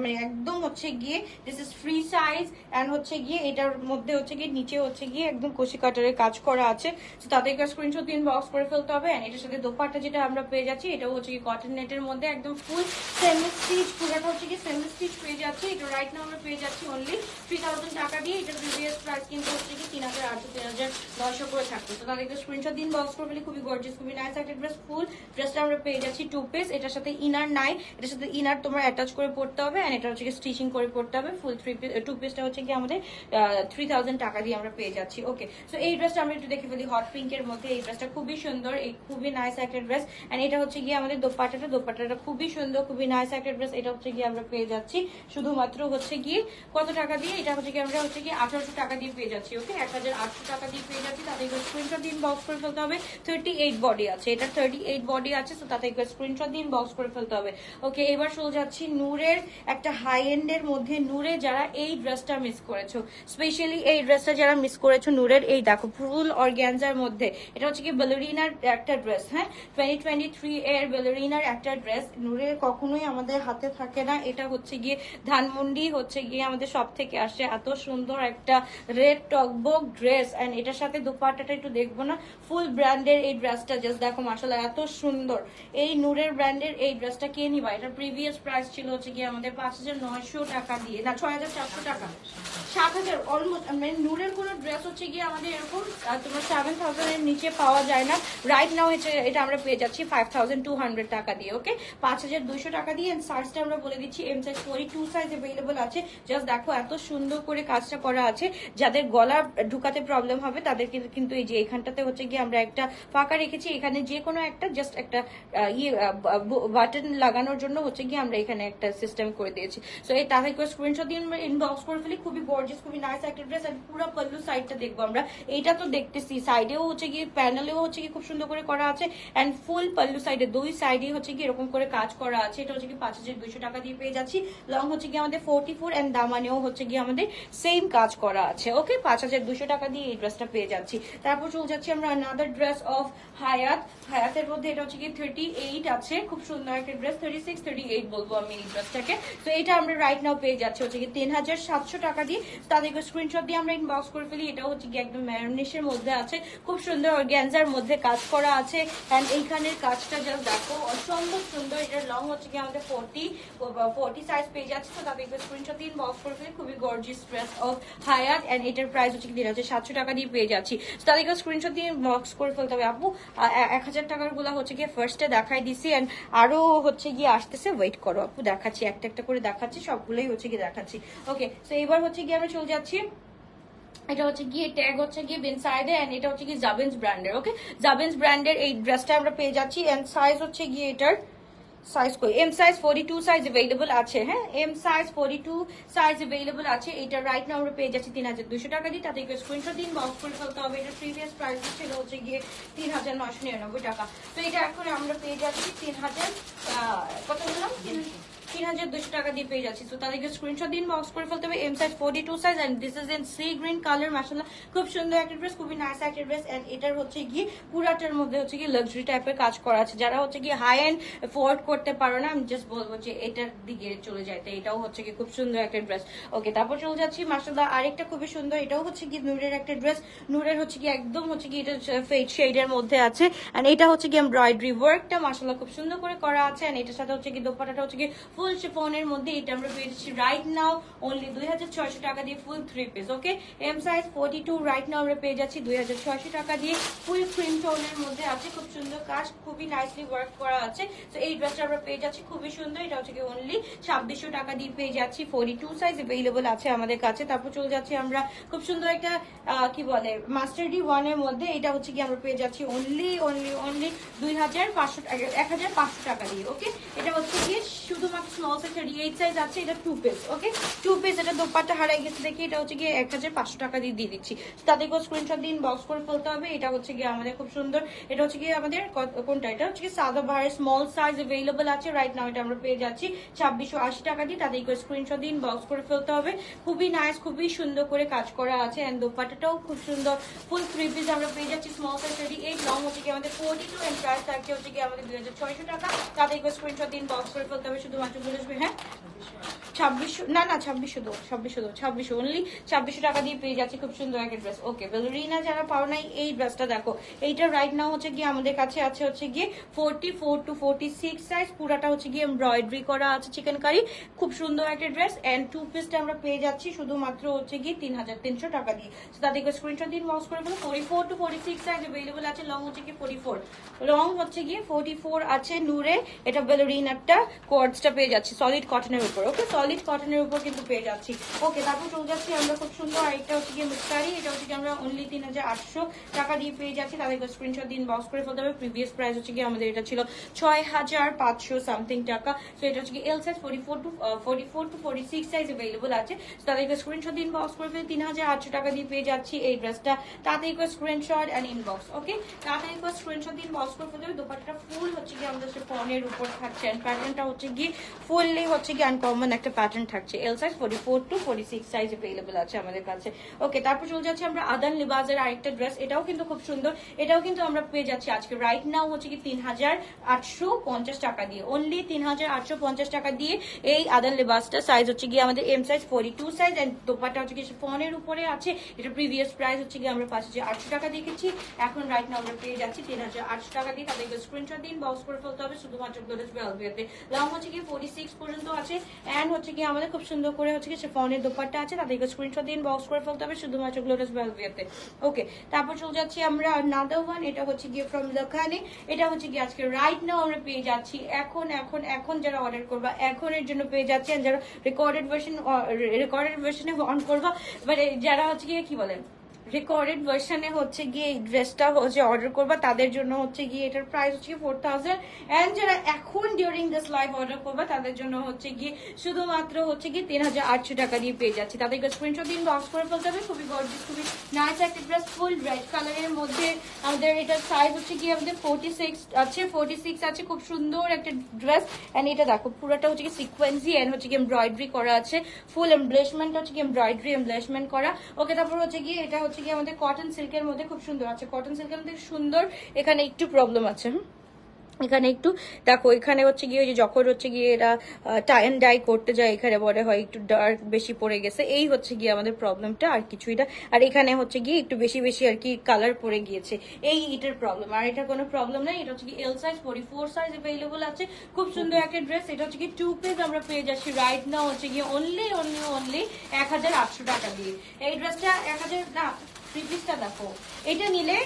মানে একদম হচ্ছে গিয়ে this is free size and হচ্ছে গিয়ে এটার মধ্যে হচ্ছে গিয়ে, নিচে হচ্ছে গিয়ে একদম কষি কাটারের কাজ করা আছে। তো তাদেরকে স্ক্রিনশট দিন বক্স করে ফেলতে হবে এন্ড এটার সাথে দোপাট্টা যেটা আমরা পেয়ে যাচ্ছি এটা হচ্ছে কি কটন নেটের মধ্যে একদম ফুল সেমি স্টিচ পুরোটা হচ্ছে কি সেমি স্টিচ পেয়ে যাচ্ছে। এটা রাইট নাও আমরা পেয়ে যাচ্ছি অনলি থ্রি থাউজেন্ড টাকা দিয়ে। এটার প্রিভিয়াস প্রাইস কিন্তু হচ্ছে কি তিন হাজার আটশো তিন হাজার নয়শো করে থাকতো তো তাদেরকে স্ক্রিনশট দিন বক্স করে খুবই গর্জিয়াস খুবই নাইস একটা ড্রেস ফুল ড্রেসটা আমরা পেয়ে যাচ্ছি টু পিস এটার সাথে ইনার নাই এটার সাথে ইনার তোমার অ্যাটাচ করে পড়তে হবে এন্ড এটা হচ্ছে স্টিচিং করে পড়তে হবে ফুল থ্রি পিস টু পিসটা হচ্ছে কি আমাদের থ্রি থাউজেন্ড টাকা দিয়ে আমরা পেয়ে যাচ্ছি ওকে সো এই ড্রেসটা আমরা একটু দেখে ফেলি হট পিঙ্কের মধ্যে এই ড্রেসটা খুবই সুন্দর, এই খুবই নাইস একটা ড্রেস এন্ড এটা হচ্ছে গিয়ে আমাদের দোপাটাটা দোপাটাটা খুবই সুন্দর, খুবই নাইস একটা ড্রেস এটা হচ্ছে গিয়ে আমরা পেয়ে যাচ্ছি, শুধুমাত্র হচ্ছে গিয়ে কত টাকা দিয়ে, এটা হচ্ছে কি আমরা হচ্ছে কি আঠারোশো টাকা দিয়ে পেয়ে যাচ্ছি ওকে এক হাজার আটশো টাকা দিয়ে পেয়ে যাচ্ছি তাদেরকে স্ক্রিনশট দিন বক্স করে ফেলতে থার্টি এইট বডি আছে। এটা থার্টি এইট বডি আছে তো তাদেরকে স্ক্রিনশট দিন বক্স করে ফেলতে হবে। ওকে এবার চলে যাচ্ছি নূরের একটা হাই এন্ডের মধ্যে। নূরে, যারা এই ড্রেসটা মিস করেছ স্পেশালি এই ড্রেসটা যারা মিস করেছ নূরের, এই দেখো, ফুল অর্গ্যানজার মধ্যে। এটা হচ্ছে কি বেলোরিনার একটা ড্রেস হ্যাঁ? টোয়েন্টি টোয়েন্টি থ্রি এর বেলোরিনার একটা ড্রেস নূরের কখনোই আমাদের হাতে থাকে না। এটা হচ্ছে গিয়ে ধানমন্ডি, হচ্ছে গিয়ে আমাদের সব থেকে আসে এত সুন্দর একটা রেড টকবক ড্রেস এন্ড এটার সাথে দুপাট্টাটা একটু দেখব না। ফুল ব্র্যান্ডের এই ড্রেসটা জাস্ট দেখো মাসাল্লাহ এত সুন্দর। এই নূরের ব্র্যান্ডের এই ড্রেসটা কে নিবা? এটার প্রিভিয়াস প্রাইস ছিল হচ্ছে গিয়ে আমাদের পাঁচ হাজার নয়শো টাকা দিয়ে, না, ছয় হাজার চারশো টাকা। সাত হাজার অলমোস্ট মানে নূরের কোনো ড্রেস হচ্ছে গিয়ে আমাদের এরকম তোমার সেভেন থাউজেন্ড এর নিচে পাওয়া যায় না। রাইট নাও হচ্ছে, এটা আমরা পেয়ে যাচ্ছি ফাইভ থাউজেন্ড টু হান্ড্রেড টাকা দিয়ে ওকে পাঁচ হাজার দুইশো টাকা দিয়ে সাইজটা আমরা বলে দিচ্ছি M size forty two size available আছে। জাস্ট দেখো, এত সুন্দর করে কাজটা করা আছে। যাদের গলা ঢুকাতে প্রবলেম হবে তাদেরকে কিন্তু এই যে এখানটাতে হচ্ছে গিয়ে আমরা একটা ফাঁকা রেখেছি। এখানে যে কোনো একটা জাস্ট একটা ইয়ে বাটন লাগানোর জন্য হচ্ছে গিয়ে আমরা এখানে একটা সিস্টেম করে দিয়েছি। সো এই তাদেরকে স্ক্রিনশট দিয়ে ইনবক্স করে ফেলি। খুবই গর্জিয়াস খুবই নাইস একটা ড্রেস আর পুরো পল্লু সাইডটা দেখব আমরা। এইটা তো দেখতেছি। সাইডেও হচ্ছে গিয়ে প্যানেলেও হচ্ছে কি খুব সুন্দর করে করা আছে। এন্ড ফুল পল্লু সাইডে দুই সাইডে হচ্ছে কি এরকম করে কাজ করা আছে। এটা হচ্ছে কি পাঁচ হাজার দুইশো টাকা দিয়ে পেয়ে যাচ্ছি। লং হচ্ছে গিয়ে আমাদের ফোর্টি ফোর এন্ড দামানেও হচ্ছে গিয়ে আমাদের সেম কাজ করা আছে। ওকে পাঁচ হাজার দুশো টাকা দিয়ে এই ড্রেসটা পেয়ে যাচ্ছি। তারপর চলে যাচ্ছি আমরা আনাদার ড্রেস অফ হায়াত হায়াতের মধ্যে এটা হচ্ছে কি থার্টি এইট আছে। খুব সুন্দর একটা dress thirty six thirty eight বলব আমি এই ড্রেসটাকে তো এটা আমরা রাইট নাও পেয়ে যাচ্ছি হচ্ছে কি তিন হাজার সাতশো টাকা দিয়ে। তাদেরকে স্ক্রিনশট দিয়ে আমরা ইনবক্স করে ফেলি। এটা হচ্ছে কি একদম ম্যারনিশের মধ্যে আছে। খুব সুন্দর গ্যানজার মধ্যে কাজ করা আছে। অ্যান্ড এইখানের কাজটা জাস্ট দেখো, অসম্ভব সুন্দর। এটার লং হচ্ছে কি আমাদের ফোর্টি ফোর্টি সাইজ পেয়ে যাচ্ছে। তো তাদেরকে স্ক্রিনশট দিয়ে ইনবক্স করে ফেলি। খুবই gorgeous dress of Hayat and এটার প্রাইস হচ্ছে কি তিন হাজার সাতশো টাকা দিয়ে পেয়ে যাচ্ছি। তাদেরকে স্ক্রিনশট দিয়ে ইনবক্স করে ফেলতে হবে। আপু এক হাজার টাকারগুলা হচ্ছে গিয়ে ফার্স্টে দেখাই দিছি অ্যান্ড আরও হচ্ছে গিয়ে আসতেছে। ওয়েট করো আপু দেখাচ্ছি, একটা একটা করে দেখাচ্ছি, সবগুলোই হচ্ছে গিয়ে দেখাচ্ছি। ওকে তো এবার হচ্ছে গিয়ে আমরা চলে যাচ্ছি। এটা হচ্ছে গিয়ে ট্যাগ হচ্ছে গিয়ে বিন সাইডে এন্ড এটা হচ্ছে গিয়ে জাবেন্স ব্র্যান্ডের ওকে জাবেন্স ব্র্যান্ডের এই ড্রেসটা আমরা পেয়ে যাচ্ছি এন্ড সাইজ হচ্ছে গিয়ে এটার সাইজ কই M size forty two size available আছে হ্যাঁ? M size forty two size available আছে। এটা রাইট নাও আমরা পেয়ে যাচ্ছি তিন হাজার দুশো টাকা দিয়ে। তাতে স্ক্রিনশট দিন বক্স করে ফেলতে হবে এটা প্রিভিয়াস প্রাইস ছিল হচ্ছে গিয়ে তিন হাজার নশো নিরানব্বই টাকা। তো এটা এখন আমরা পেয়ে যাচ্ছি তিন হাজার আহ, কত বললাম? এটার দিকে চলে যায় তো এটাও হচ্ছে গিয়ে খুব সুন্দর একটা ড্রেস ওকে তারপর চলে যাচ্ছি মাসাল্লাহ আরেকটা খুবই সুন্দর এটাও হচ্ছে গিয়ে নূরের একটা ড্রেস নূরের হচ্ছে গিয়ে একদম হচ্ছে গিয়ে এটা ফেড শেডের মধ্যে আছে অ্যান্ড এটা হচ্ছে গিয়ে এমব্রয়ডারি ওয়ার্কটা মাসাল্লাহ খুব সুন্দর করে করা আছে অ্যান্ড এটার সাথে হচ্ছে গিয়ে দোপাটাটা হচ্ছে গিয়ে ফুল শিফনের মধ্যে এটা আমরা পেয়েছি রাইট নাও অনলি দুই হাজার ছয়শো টাকা দিয়ে full three piece okay M size forty two right now আমরা পেয়ে যাচ্ছি দুই হাজার ছয়শো টাকা দিয়ে ফুল ক্রিম টোনের মধ্যে আছে, খুব সুন্দর কাজ, খুবই নাইসলি ওয়ার্ক করা আছে। তো এই ড্রেসটা আমরা পেয়ে যাচ্ছি, খুবই সুন্দর, এটা হচ্ছে কি অনলি ছাব্বিশশো টাকা দিয়ে পেয়ে যাচ্ছি ফোর্টি টু সাইজ অ্যাভেলেবল আছে আমাদের কাছে। তারপর চলে যাচ্ছি আমরা খুব সুন্দর একটা কি বলে মাস্টার ডি ওয়ানের মধ্যে, এটা হচ্ছে কি আমরা পেয়ে যাচ্ছি অনলি অনলি অনলি দুই হাজার পাঁচশো টাকা এক হাজার পাঁচশো টাকা দিয়ে ওকে এটা হচ্ছে গিয়ে শুধুমাত্র সাইজ আছে, এটা টু ওকে টু এটা গেছে, দেখি এটা হচ্ছে গিয়ে এক হাজার পাঁচশো টাকা দিয়ে দিয়ে দিচ্ছি। তাদেরকেও দিন বক্স করে ফেলতে হবে, এটা হচ্ছে গিয়ে আমাদের খুব সুন্দর। এটা হচ্ছে গিয়ে আমাদের কোনটা? এটা হচ্ছে সাদা স্মল সাইজ আছে রাইট এটা আমরা পেয়ে যাচ্ছি ছাব্বিশশো আশি টাকা দিয়ে। দিন বক্স করে ফেলতে হবে। খুবই নাইস খুবই সুন্দর করে কাজ করা আছে খুব সুন্দর। ফুল থ্রি পিস আমরা পেয়ে যাচ্ছি স্মল হচ্ছে আমাদের টু এন্ড হচ্ছে গিয়ে আমাদের দুই হাজার ছয়শো টাকা। তাদেরকে স্ক্রিনশট দিন বক্স করে ফেলতে হবে, শুধুমাত্র বলে আসবে হ্যাঁ না না, ছাব্বিশশো দো ছাব্বিশশো দো, ছাব্বিশশো অনলি ছাব্বিশশো টাকা দিয়ে পেয়ে যাচ্ছে খুব সুন্দর একটা ড্রেস ওকে বেলুরিনা যারা পাও নাই, এই ড্রেসটা দেখো। এইটা রাইট নাও হচ্ছে গিয়ে আমাদের কাছে আছে হচ্ছে গিয়ে forty four to forty six size পুরাটা হচ্ছে গিয়ে এমব্রয়ডারি করা আছে চিকেন কারি খুব সুন্দর একটা ড্রেস এন্ড টু পিসটা আমরা পেয়ে যাচ্ছি শুধুমাত্র হচ্ছে গিয়ে তিন হাজার তিনশো টাকা দিয়ে। তো তাদেরকে স্ক্রিনশট দিন বক্স করে ফেলো। Forty four to forty six size available আছে লং হচ্ছে গিয়ে ফোর্টি ফোর লং হচ্ছে গিয়ে ফোর্টি ফোর আছে নূরে। এটা বেলুরিনারটা কোয়ার্ডসটা পেয়ে যাচ্ছি সলিড কটনের উপর ওকে সলিড কটনের উপর কিন্তু পেয়ে যাচ্ছি। ওকে তারপর চলে যাচ্ছি আমরা খুব সুন্দর আরেকটা হচ্ছে গিয়ে মিক্সারি এটা হচ্ছে আমরা অনলি তিন হাজার আটশো টাকা দিয়ে পেয়ে যাচ্ছি। তাদেরকে স্ক্রিনশট দিন বক্স করে ফেলতে হবে। প্রিভিয়াস প্রাইস হচ্ছে গিয়ে আমাদের এটা ছিল ছয় হাজার পাঁচশো সামথিং টাকা। তো এটা হচ্ছে L size forty four to size available আছে। তাদেরকে স্ক্রিনশট দিন বক্স করে ফেলে তিন হাজার আটশো টাকা দিয়ে পেয়ে যাচ্ছি এই ড্রেসটা তাদেরকে স্ক্রিনশট অ্যান্ড ইনবক্স ওকে তাদেরকে স্ক্রিনশট দিন বক্স করে ফেলতে হবে। দোপাট্টা ফুল হচ্ছে গিয়ে আমাদের সে ফোনের উপর থাকছে। অ্যান্ড প্যাটার্নটা হচ্ছে গিয়ে ফুললি হচ্ছে গিয়ে আনকমন একটা প্যাটার্ন থাকছে। L size forty four to forty six size available আছে আমাদের কাছে। ওকে তারপর চলে যাচ্ছে আমরা আদান লিবাজের আরেকটা ড্রেস এটাও কিন্তু খুব সুন্দর। এটাও কিন্তু আমরা পেয়ে যাচ্ছি আজকে। রাইট নাও হচ্ছে কি তিন হাজার আটশো পঞ্চাশ টাকা দিয়ে। অনলি তিন হাজার আটশো পঞ্চাশ টাকা দিয়ে এই আদান লিবাসটা সাইজ হচ্ছে গিয়ে আমাদের M size forty two size and dupatta হচ্ছে গিয়ে ফোনের উপরে আছে। এটা প্রিভিয়াস প্রাইস হচ্ছে গিয়ে আমরা পাঁচ হাজার আটশো টাকা দেখেছি এখন রাইট নাও আমরা পেয়ে যাচ্ছি তিন হাজার আটশো টাকা দিয়ে। তাদেরকে স্ক্রিনশট দিন বক্স করে ফেলতে হবে। শুধুমাত্র ভেলভেতে লং হচ্ছে গিয়ে পর্যন্ত আছে। এন্ড হচ্ছে গিয়ে আমাদের খুব সুন্দর করে হচ্ছে গিয়ে ফোনের দোপাট্টা আছে, তাদেরকে স্ক্রিনশট বক্স করে ফেলতে হবে, শুধুমাত্র ওকে তারপর চলে যাচ্ছি আমরা নাদার ওয়ান এটা হচ্ছে গিয়ে ফ্রম লখানে এটা হচ্ছে গিয়ে আজকে রাইট নাও আমরা পেয়ে যাচ্ছি। এখন এখন এখন যারা অর্ডার করবা, এখনের জন্য পেয়ে যাচ্ছি। যারা রেকর্ডেড ভার্সন রেকর্ডেড ভার্সনে অন করবা মানে যারা হচ্ছে গিয়ে কি বলেন রেকর্ডেড ভার্সনে হচ্ছে গিয়ে এই ড্রেসটা হচ্ছে অর্ডার করবা তাদের জন্য হচ্ছে গিয়ে এটার প্রাইস হচ্ছে ফোর থাউজেন্ড অ্যান্ড যারা এখন ডিউরিং দিস লাইভ অর্ডার করবা তাদের জন্য হচ্ছে গিয়ে শুধুমাত্র হচ্ছে গিয়ে তিন হাজার আটশো টাকা দিয়ে পেয়ে যাচ্ছে তাদেরকে স্ক্রিনশট দিন বক্স করে ফেলতে হবে খুবই গর্জিয়াস খুবই নাইস একটা ড্রেস ফুল রেড কালারের মধ্যে আমাদের এটার সাইজ হচ্ছে গিয়ে আমাদের ফোর্টি সিক্স আছে ফোর্টি সিক্স আছে খুব সুন্দর একটা ড্রেস অ্যান্ড এটা দেখো পুরোটা হচ্ছে কি সিকোয়েন্সি অ্যান্ড হচ্ছে কি এমব্রয়ডারি করা আছে ফুল এমব্লেশমেন্ট হচ্ছে কি এমব্রয়ডারি এমব্লেশমেন্ট করা ওকে তারপর হচ্ছে গিয়ে এটা হচ্ছে হচ্ছে কি আমাদের কটন সিল্কের মধ্যে খুব সুন্দর আছে। কটন সিল্কের মধ্যে সুন্দর এখানে একটু প্রবলেম আছে এখানে একটু, দেখো, এখানে হচ্ছে গিয়ে ওই যে যখন হচ্ছে গিয়ে এরা টাই ডাই করতে যায়, এখানে বলে হয় একটু ডার্ক বেশি পড়ে গেছে, এই হচ্ছে গিয়ে আমাদের প্রবলেমটা আর কিছুই না। আর এখানে হচ্ছে গিয়ে একটু বেশি বেশি আর কি কালার পড়ে গিয়েছে, এই এটার প্রবলেম আর এটা কোনো প্রবলেম নাই, এটা হচ্ছে কি L size forty four size available আছে। খুব সুন্দর একটা ড্রেস এটা হচ্ছে কি টু পেজ আমরা পেয়ে যাচ্ছি রাইট না হচ্ছে গিয়ে অনলি অনলি অনলি এক হাজার আটশো টাকা দিয়ে। এই ড্রেসটা এক হাজার, না থ্রি পিসটা দেখো। এটা নিলে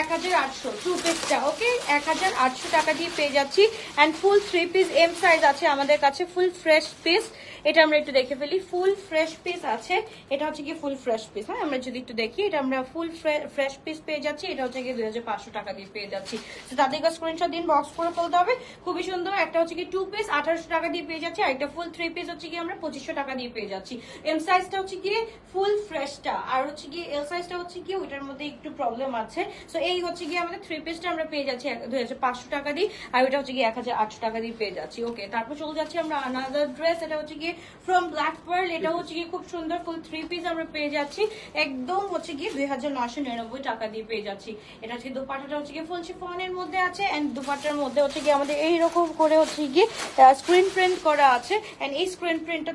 এক হাজার আটশো টু পিসটা ওকে এক হাজার আটশো টাকা দিয়ে পেয়ে যাচ্ছি। And full three piece M size আছে আমাদের কাছে ফুল ফ্রেশ পিস এটা আমরা একটু দেখে ফেলি ফুল ফ্রেশ পিস আছে এটা হচ্ছে কি ফুল ফ্রেশ পিস হ্যাঁ আমরা যদি একটু দেখি এটা আমরা ফুল ফ্রেশ পিস পেয়ে যাচ্ছি এটা হচ্ছে কি দুই হাজার পাঁচশো টাকা দিয়ে পেয়ে যাচ্ছি তো তাদের কাছে স্ক্রিনশট দিন বক্স করে ফেলতে হবে খুবই সুন্দর একটা হচ্ছে কি টু পিস আঠারোশো টাকা দিয়ে পেয়ে যাচ্ছি একটা ফুল থ্রি পিস হচ্ছে কি আমরা পঁচিশশো টাকা দিয়ে পেয়ে যাচ্ছি এম সাইজটা হচ্ছে গিয়ে ফুল ফ্রেশটা আর হচ্ছে গিয়ে এল সাইজটা হচ্ছে কি ওইটার মধ্যে একটু প্রবলেম আছে সো এই হচ্ছে গিয়ে আমাদের থ্রি পিসটা আমরা পেয়ে যাচ্ছি দুই হাজার পাঁচশো টাকা দিয়ে আর ওইটা হচ্ছে গিয়ে এক টাকা দিয়ে পেয়ে যাচ্ছি ওকে তারপর চলে যাচ্ছি আমরা আনাদার ড্রেস এটা হচ্ছে গিয়ে ফ্রম ব্ল্যাক পার্ল এটা হচ্ছে গিয়ে খুব সুন্দর ফুল থ্রি পিস আমরা পেয়ে যাচ্ছি। একদম হচ্ছে গিয়ে দুই হাজার নশো নিরানব্বই টাকা দিয়ে পেয়ে যাচ্ছি। এটা হচ্ছে দোপাটাটা হচ্ছে গিয়ে ফুল শিফনের মধ্যে আছে এন্ড দুপাটার মধ্যে হচ্ছে গিয়ে আমাদের এইরকম করে হচ্ছে গিয়ে স্ক্রিন প্রিন্ট করা আছে। এন্ড এই স্ক্রিন প্রিন্টটা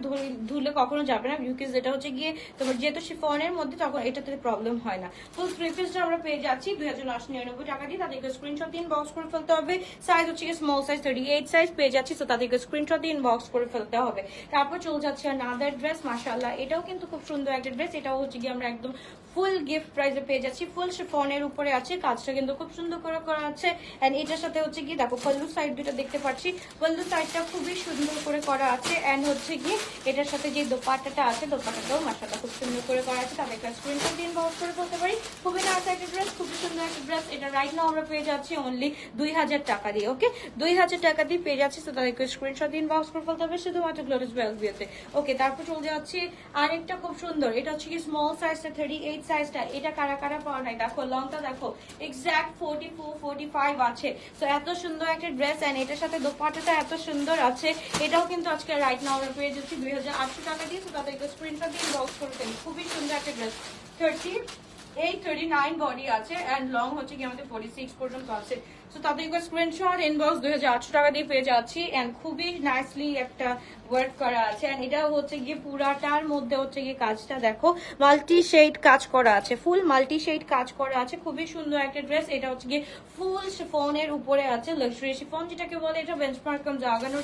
ধুলে কখনো যাবে না। বিকজ এটা হচ্ছে গিয়ে তোমার যেহেতু শিফনের মধ্যে, তখন এটাতে প্রবলেম হয় না। ফুল থ্রি পিসটা আমরা পেয়ে যাচ্ছি দুই হাজার নশো নিরানব্বই টাকা দিয়ে। তাদেরকে স্ক্রিনশট দিন বক্স করে ফেলতে হবে। সাইজ হচ্ছে গিয়ে small size thirty eight size পেয়ে যাচ্ছি। তো তাদেরকে স্ক্রিনশট দিন বক্স করে ফেলতে হবে। তারপর চলে যাচ্ছে নাদার ড্রেস মাসাল্লাহ এটাও কিন্তু খুব সুন্দর একটা ড্রেস এটাও হচ্ছে গিয়ে আমরা একদম ফুল গিফট প্রাইজে পেয়ে যাচ্ছি। ফুল শিফনের উপরে আছে, কাজটা কিন্তু খুব সুন্দর করে করা আছে। এন্ড এটার সাথে হচ্ছে গিয়ে, দেখো, পল্লু সাইড দুটো দেখতে পাচ্ছি। পল্লু সাইডটা খুবই সুন্দর করে করা আছে। এন্ড হচ্ছে গিয়ে, এটার সাথে যে দোপাট্টাটা আছে, দোপাট্টাটাও মাসাটা খুব সুন্দর করে করা আছে। তাদের কাছে স্ক্রিনশট দিন বক্স করে বলতে পারি। খুবই নাইস একটা ড্রেস খুবই সুন্দর একটা ড্রেস এটা রাইট নাও আমরা পেয়ে যাচ্ছি অনলি দুই হাজার টাকা দিয়ে ওকে দুই হাজার টাকা দিয়ে পেয়ে যাচ্ছি তো তাদেরকে স্ক্রিনশট দিন বক্স করে ফেলতে হবে। শুধুমাত্র গ্লোরিস বেলভিওতে ওকে তারপর চলে যাচ্ছি। আরেকটা খুব সুন্দর, এটা হচ্ছে কি স্মল সাইজটা থার্টি এইট সাইজটা এটা কারা কারা পাওয়া নাই? দেখো, লংটা দেখো এক্সাক্ট ফোর্টি ফোর ফাইভ আছে। তো এত সুন্দর একটা ড্রেস অ্যান্ড এটার সাথে দোপাটাটা এত সুন্দর আছে। এটাও কিন্তু আজকে রাইট নাও আমরা পেয়ে যাচ্ছি দুই হাজার আটশো টাকা দিয়ে। তো তাদেরকে স্ক্রিনশট দিয়ে বক্স করে ফেলি খুবই সুন্দর একটা ড্রেস থার্টি এই থার্টি নাইন বডি আছে অ্যান্ড লং হচ্ছে কি আমাদের ফোর্টি সিক্স পর্যন্ত আছে। তো তাদেরকে স্ক্রিনশট ইনবক্স দুই হাজার আটশো টাকা দিয়ে পেয়ে যাচ্ছি। খুবই নাইসলি একটা ওয়ার্ক করা আছে। এটা হচ্ছে গিয়ে পুরাটার মধ্যে হচ্ছে গিয়ে কাজটা দেখো। মাল্টি শেড কাজ করা আছে। ফুল মাল্টি শেড কাজ করা আছে। খুবই সুন্দর একটা ড্রেস এটা হচ্ছে গিয়ে ফুল শিফনের উপরে আছে। লাক্সারি শিফন যেটাকে বলে, এটা বেঞ্চমার্ক কম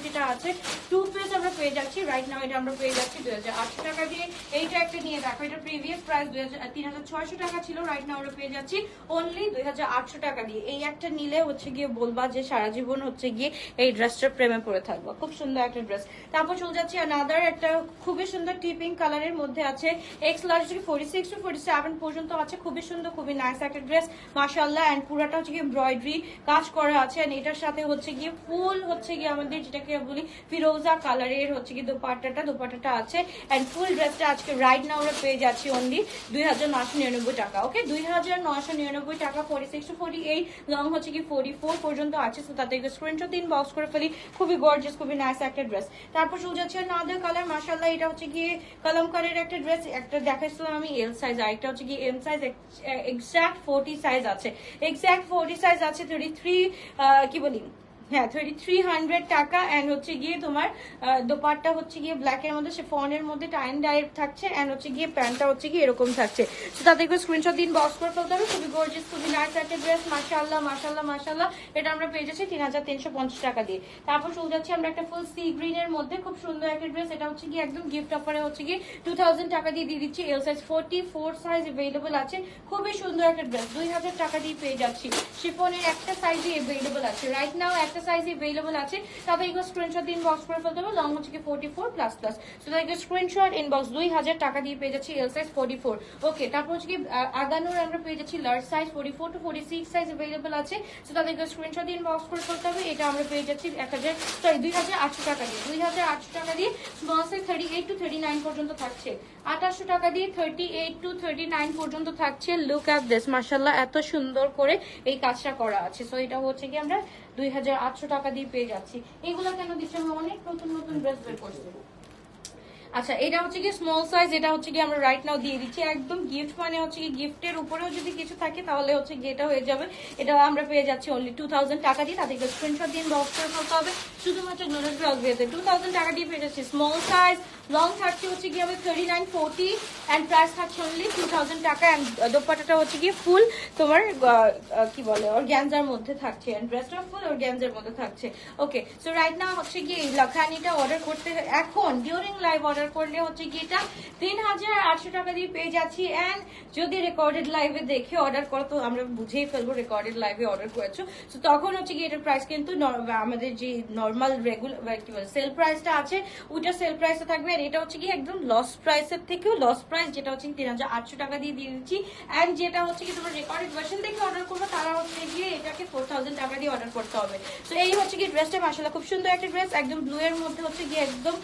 যেটা আছে। টু পিস আমরা পেয়ে যাচ্ছি। রাইট নাও এটা আমরা পেয়ে যাচ্ছি দুই আটশো টাকা দিয়ে। এইটা একটা নিয়ে দেখো। এটা প্রিভিয়াস প্রাইস দুই হাজার তিন হাজার ছয়শো টাকা ছিল। রাইট নাও আমরা পেয়ে যাচ্ছি অনলি দুই হাজার আটশো টাকা দিয়ে। এই একটা নিলে হচ্ছে গিয়ে বলবা যে সারা জীবন হচ্ছে গিয়ে এই ড্রেসটার প্রেমে পড়ে থাকব। খুব সুন্দর একটা ড্রেস তারপর চলে যাচ্ছে আনাদার একটা খুবই সুন্দর টিপিং কালারের মধ্যে আছে এক্স লার্জ থেকে forty six to forty seven পর্যন্ত আছে। খুবই সুন্দর, খুবই নাইস একটা ড্রেস মাসাল্লাহ অ্যান্ড পুরাটা হচ্ছে গিয়ে এমব্রয়ডারি কাজ করা আছে। অ্যান্ড এটার সাথে হচ্ছে গিয়ে ফুল হচ্ছে গিয়ে আমাদের যেটাকে বলি ফিরোজা কালারের হচ্ছে গিয়ে দোপাট্টাটা দোপাট্টাটা আছে। অ্যান্ড ফুল ড্রেসটা আজকে রাইট না আমরা পেয়ে যাচ্ছি অনলি দুই হাজার নশো নিরানব্বই টাকা ওকে দুই হাজার নশো নিরানব্বই টাকা forty six to forty eight long হচ্ছে কি ফোর্টি ফোর পর্যন্ত আছে খুবই গর্জিয়াস খুবই নাইস একটা ড্রেস তারপর চলে যাচ্ছে নাদের কালার মাসাল্লাহ এটা হচ্ছে গিয়ে কালামকারের একটা ড্রেস একটা দেখাচ্ছিলাম আমি এল সাইজ আর একটা হচ্ছে গিয়ে M size exact forty size আছে। এক্সাক্ট ফোর্টি সাইজ আছে থার্টি থ্রি কি বলি? হ্যাঁ থার্টি থ্রি হান্ড্রেড টাকা অ্যান্ড হচ্ছে গিয়ে তোমার আহ, দোপাট্টা হচ্ছে গিয়ে ব্ল্যাকের মধ্যে সে ফনের মধ্যে টাইন ডাইরেক্ট থাকছে অ্যান্ড হচ্ছে গিয়ে প্যান্টটা হচ্ছে গিয়ে এরকম থাকছে। তো তাদেরকে স্ক্রিনশট দিন বক্স করে ফেলতে হবে। খুবই গর্জিয়াস খুবই নাইস একটা ড্রেস মাশাল্লাহ মাশাল্লাহ মাশাল্লাহ এটা আমরা পেয়ে যাচ্ছি তিন হাজার তিনশো পঞ্চাশ টাকা দিয়ে। তারপর চলে যাচ্ছি আমরা একটা ফুল সি গ্রিনের মধ্যে। খুব সুন্দর একটা ড্রেস এটা হচ্ছে গিয়ে একদম গিফট অফারে হচ্ছে গিয়ে টু থাউজেন্ড টাকা দিয়ে দিয়ে দিচ্ছি। L size forty four size available আছে। খুবই সুন্দর একটা ড্রেস দুই হাজার টাকা দিয়ে পেয়ে যাচ্ছি। শিফনের একটা সাইজই অ্যাভেলেবল আছে। রাইট নাও একটা সাইজই অ্যাভেলেবল আছে। তবে এগুলো স্ক্রিনশট ইনবক্স করে ফেলতে হবে। লং হচ্ছে কি ফোর্টি ফোর প্লাস প্লাস তো তাদেরকে স্ক্রিনশট ইনবক্স দুই হাজার টাকা দিয়ে পেয়ে যাচ্ছি L size forty four okay তারপর হচ্ছে কি আগানোর আমরা পেয়ে যাচ্ছি large size forty four to forty six size available আছে তো তাদেরকে স্ক্রিনশট ইনবক্স করে ফেলতে হবে। এটা আমরা পেয়ে যাচ্ছি এক হাজার সরি দুই হাজার আটশো টাকা দিয়ে। দুই হাজার আটশো টাকা দিয়ে small size thirty eight to thirty nine পর্যন্ত থাকছে। আঠাশশো টাকা দিয়ে thirty eight to thirty nine পর্যন্ত থাকছে। লুক অ্যাট দিস মার্শাল্লাহ এত সুন্দর করে এই কাজটা করা আছে। সো এটা হচ্ছে কি আমরা দুই হাজার আটশো টাকা দিয়ে পেয়ে যাচ্ছি। এগুলো কেন দিচ্ছে? অনেক নতুন নতুন ড্রেস বের করছি। আচ্ছা এটা হচ্ছে কি স্মল সাইজ এটা হচ্ছে কি আমরা রাইট নাও দিয়ে দিচ্ছি। একদম গিফট মানে হচ্ছে কি গিফটের উপরেও যদি কিছু থাকে, তাহলে হচ্ছে কি এটা হয়ে যাবে। এটা আমরা পেয়ে যাচ্ছি অনলি টু থাউজেন্ড টাকা দিয়ে। তাদেরকে স্ক্রিনশট দিন বক্স করে ফেলতে হবে। শুধুমাত্র নুডলস ব্লগবিয়াতে টু থাউজেন্ড টাকা দিয়ে পেয়ে যাচ্ছি। স্মল সাইজ লং থাকছে হচ্ছে কি হবে thirty nine forty and price থাকছে অনলি টু থাউজেন্ড টাকা অ্যান্ড দোপাটাটা হচ্ছে কি ফুল তোমার কি বলে, ওর গ্যাঞ্জার মধ্যে থাকছে অ্যান্ড ড্রেসটা ফুল ওর গ্যাঞ্জার মধ্যে থাকছে। ওকে সো রাইট না হচ্ছে কি লাখানিটা অর্ডার করতে, এখন ডিউরিং লাইভ অর্ডার করলে হচ্ছে কি এটা তিন হাজার আটশো টাকা দিয়ে পেয়ে যাচ্ছি। অ্যান্ড যদি রেকর্ডেড লাইভে দেখে অর্ডার করো, তো আমরা বুঝেই ফেলব রেকর্ডেড লাইভে অর্ডার করেছ। তো তখন হচ্ছে কি এটার প্রাইস কিন্তু আমাদের যে নর্মাল রেগুলার কি বলে সেল প্রাইসটা আছে, ওইটা সেল প্রাইসে থাকবে। আর এটা হচ্ছে কি একদম লস প্রাইসের থেকেও লস প্রাইস যেটা হচ্ছে তিন হাজার আটশো টাকা দিয়ে দিয়ে দিচ্ছি। অ্যান্ড যেটা হচ্ছে কি তোমরা রেকর্ডেড ভার্সন দেখে অর্ডার করব, তারা হচ্ছে গিয়ে এটাকে ফোর থাউজেন্ড টাকা দিয়ে অর্ডার করতে হবে। তো এই হচ্ছে কি ড্রেসটা মাসালা খুব সুন্দর একটা ড্রেস একদম ব্লু এর মধ্যে হচ্ছে গিয়ে একদম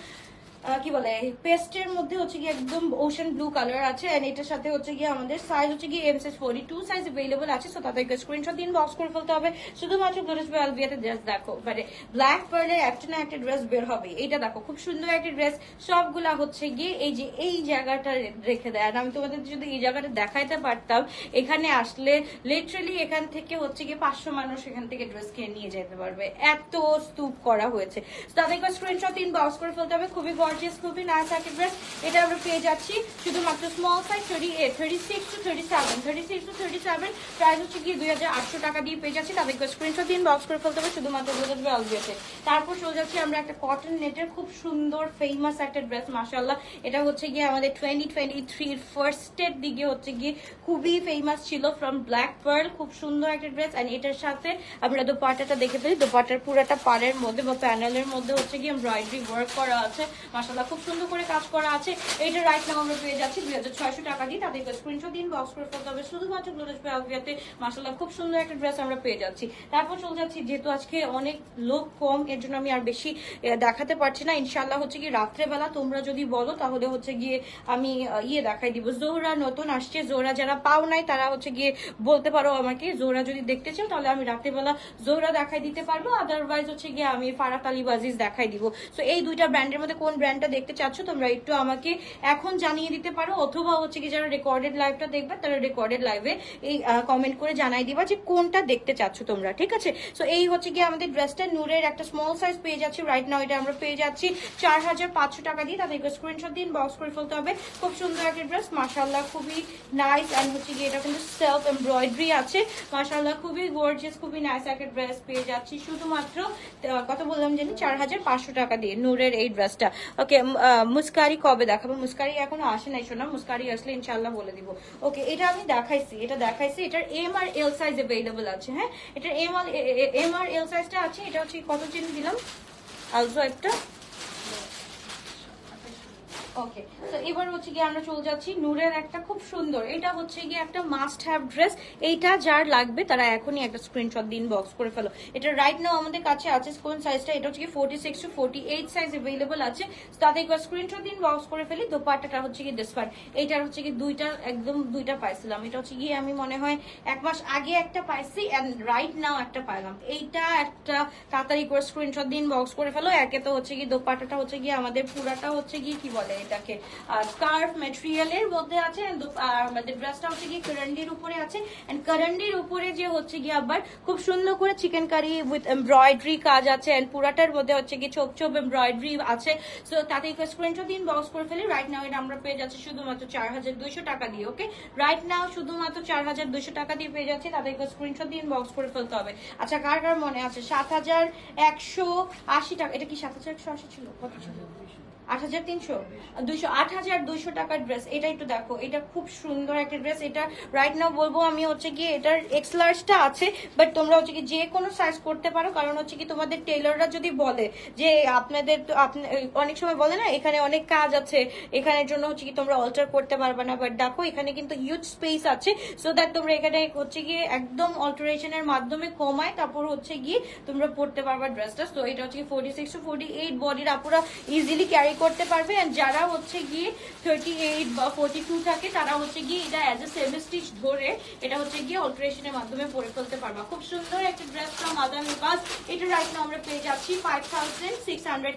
কি বলে, পেস্টের মধ্যে হচ্ছে কি একদম ওশান ব্লু কালার আছে এন্ড এটার সাথে হচ্ছে গিয়ে আমাদের সাইজ হচ্ছে গিয়ে M size forty two size available so so তাদেরকে স্ক্রিনশট দিন বক্স করে ফেলতে হবে। শুধুমাত্র গ্লোরিস বেলভিয়াতে ড্রেস দেখো মানে ব্ল্যাক পার্লে একটা না একটা ড্রেস বের হবে এইটা দেখো, খুব সুন্দর একটা ড্রেস সবগুলা হচ্ছে গিয়ে এই যে এই জায়গাটা রেখে দেয়। আর আমি তোমাদের যদি এই জায়গাটা দেখাইতে পারতাম, এখানে আসলে লিটারালি এখান থেকে হচ্ছে গিয়ে পাঁচশো মানুষ এখান থেকে ড্রেস কিনে নিয়ে যেতে পারবে। এত স্তূপ করা হয়েছে। তাদেরকে স্ক্রিনশট দিন বক্স করে ফেলতে হবে, খুবই গর্জিয়াস খুবই নাইস একটা ড্রেস এটা আমরা পেয়ে যাচ্ছি শুধুমাত্র small size thirty eight thirty six to thirty seven thirty six to thirty seven price হচ্ছে গিয়ে দুই হাজার আটশো টাকা দিয়ে পেয়ে যাচ্ছি। তাদেরকে স্ক্রিনশট দিন বক্স করে ফেলতে হবে, শুধুমাত্র দুই অলবিয়াতে তারপর চলে যাচ্ছি আমরা একটা কটন নেটের খুব সুন্দর ফেমাস একটা ড্রেস মাসাল্লাহ এটা হচ্ছে গিয়ে আমাদের টোয়েন্টি টোয়েন্টি থ্রির ফার্স্টের দিকে হচ্ছে গিয়ে খুবই ফেমাস ছিল ফ্রম ব্ল্যাক পার্ল খুব সুন্দর একটা ড্রেস অ্যান্ড এটার সাথে আমরা দোপাটাটা দেখে ফেলি। দোপাটার পুরোটা পাড়ের মধ্যে বা প্যানেলের মধ্যে হচ্ছে গিয়ে এমব্রয়ডারি ওয়ার্ক করা আছে। মাসাল্লাহ খুব সুন্দর করে কাজ করা আছে। এটা রাইট নাও আমরা পেয়ে যাচ্ছি দুই হাজার ছয়শো টাকা দিয়ে। তাদেরকে স্ক্রিনশট দিন বক্স করে ফেলতে হবে। শুধুমাত্র গ্লোরেস পেয়াতে মাসাল্লাহ খুব সুন্দর একটা ড্রেস আমরা পেয়ে যাচ্ছি। তারপর চলে যাচ্ছি, যেহেতু আজকে অনেক লোক কম, এর জন্য আমি আর বেশি দেখাতে পারছি না। ইনশাল্লাহ হচ্ছে কি রাত্রেবেলা তোমরা যদি বলো, তাহলে হচ্ছে গিয়ে আমি ইয়ে দেখাই দিব। জোহরা নতুন আসছে। জোহরা যারা পাও নাই, তারা হচ্ছে গিয়ে বলতে পারো আমাকে। জোহরা যদি দেখতে চাও, তাহলে আমি রাত্রেবেলা জোহরা দেখাই দিতে পারব। আদারওয়াইজ হচ্ছে গিয়ে আমি ফারাক আলী বাজিজ দেখাই দিব। তো এই দুইটা ব্র্যান্ডের মধ্যে কোন ব্র্যান্ডটা দেখতে চাচ্ছ, তোমরা একটু আমাকে এখন জানিয়ে দিতে পারো, অথবা হচ্ছে কি যারা রেকর্ডেড লাইভটা দেখবে, তারা রেকর্ডেড লাইভে এই কমেন্ট করে জানাই দিবা যে কোনটা দেখতে চাচ্ছ তোমরা, ঠিক আছে? তো এই হচ্ছে কি আমাদের ড্রেসটা নূরের একটা স্মল সাইজ পেয়ে যাচ্ছি রাইট নাও এটা আমরা পেয়ে যাচ্ছি চার হাজার পাঁচশো টাকা দিয়ে। তাদেরকে স্ক্রিনশট দিন বক্স করে ফেলতে হবে। খুব সুন্দর একটা ড্রেস মাসাল্লাহ খুবই নাইস অ্যান্ড হচ্ছে কি এটা কিন্তু সেলফ এমব্রয়ডারি আছে। মাসাল্লাহ খুবই গর্জিয়াস খুবই নাইস একটা ড্রেস পেয়ে যাচ্ছি। শুধুমাত্র কথা বললাম জানি চার হাজার পাঁচশো টাকা দিয়ে নূরের এই ড্রেসটা ওকে মুস্কারি কবে দেখাবো? মুস্কারি এখনও আসে নাই শোনা মুস্কারি আসলে ইনশাল্লাহ বলে দিব। ওকে এটা আমি দেখাইছি, এটা দেখাইছি। এটার এম আর এল সাইজ অ্যাভেলেবল আছে হ্যাঁ? এটার এম আর এম আর এল সাইজটা আছে, এটা হচ্ছে কত চিনি দিলাম? আলসো একটা। ওকে তো এবার হচ্ছে গিয়ে আমরা চলে যাচ্ছি নূরের একটা খুব সুন্দর, এটা হচ্ছে গিয়ে একটা মাস্ট হ্যাভ ড্রেস এইটা যার লাগবে তারা এখনই একটা স্ক্রিনশট দিন বক্স করে ফেলো। এটা রাইট নাও আমাদের কাছে আছে সাইজটা এটা হচ্ছে সিক্স টু এইট সাইজ আছে। তো তাদের একবার স্ক্রিনশট দিন বক্স করে ফেলি হচ্ছে কি ডিসপার এইটার হচ্ছে কি দুইটা, একদম দুইটা পাইছিলাম এটা হচ্ছে গিয়ে আমি মনে হয় এক মাস আগে একটা পাইছি রাইট নাও একটা পাইলাম। এইটা একটা তাড়াতাড়ি করে স্ক্রিনশট দিন বক্স করে ফেলো, একে তো হচ্ছে কি দোপাট্টাটা হচ্ছে গিয়ে আমাদের পুরাটা হচ্ছে গিয়ে কি বলে? এটাকে। স্কার্ফ মেটেরিয়ালের মধ্যে আছে আর আমাদের ড্রেসটা হচ্ছে গিয়ে কারান্ডির উপরে আছে। এন্ড কারান্ডির উপরে যে হচ্ছে গিয়ে আবার খুব সুন্দর করে চিকেন কারি উইথ এমব্রয়ডারি কাজ আছে। এন্ড পুরাটার মধ্যে হচ্ছে গিয়ে ছোপ ছোপ এমব্রয়ডারি আছে। সো তাতে স্ক্রিনশট দিন বক্স করে ফেলি। রাইট নাও এটা আমরা পেয়ে যাচ্ছি শুধুমাত্র চার হাজার দুইশো টাকা দিয়ে ওকে রাইট নাও শুধুমাত্র চার হাজার দুইশো টাকা দিয়ে পেয়ে যাচ্ছি। তাদেরকে স্ক্রিনশট দিন বক্স করে ফেলতে হবে। আচ্ছা কার কার মনে আছে? সাত হাজার একশো আশি টাকা। এটা কি সাত হাজার একশো আশি ছিল? কত ছিল? আট হাজার তিনশো? দুইশো, আট হাজার টাকার ড্রেস এটা একটু দেখো, এটা খুব সুন্দর একটা ড্রেস এটা রাইট বলব আমি হচ্ছে কি, এটার আছে বাট তোমরা হচ্ছে কি যে কোনো করতে পারো। কারণ হচ্ছে কি তোমাদের যদি বলে যে আপনাদের অনেক সময় বলে না, এখানে অনেক কাজ আছে, এখানের জন্য হচ্ছে কি তোমরা অল্টার করতে পারবে না বাট দেখো এখানে কিন্তু হিউজ স্পেস আছে সো দ্যাট তোমরা এখানে হচ্ছে গিয়ে একদম অল্টারেশনের মাধ্যমে কমায়, তারপর হচ্ছে গিয়ে তোমরা পড়তে পারবা ড্রেসটা তো এটা হচ্ছে সিক্স এইট বডির ইজিলি ক্যারি করতে পারবে যারা হচ্ছে গিয়ে থার্টি এইট বা ফোর্টি টু থাকে, তারা হচ্ছে গিয়ে এটা অ্যাজ এ সেভেন স্টিচ ধরে এটা হচ্ছে গিয়ে অল্টারেশনের মাধ্যমে পরে ফেলতে পারবা। খুব সুন্দর একটা ড্রেস ফ্রম মাদার লুকাস এটা রাইট নাও আমরা পেয়ে যাচ্ছি ফাইভ থাউজেন্ড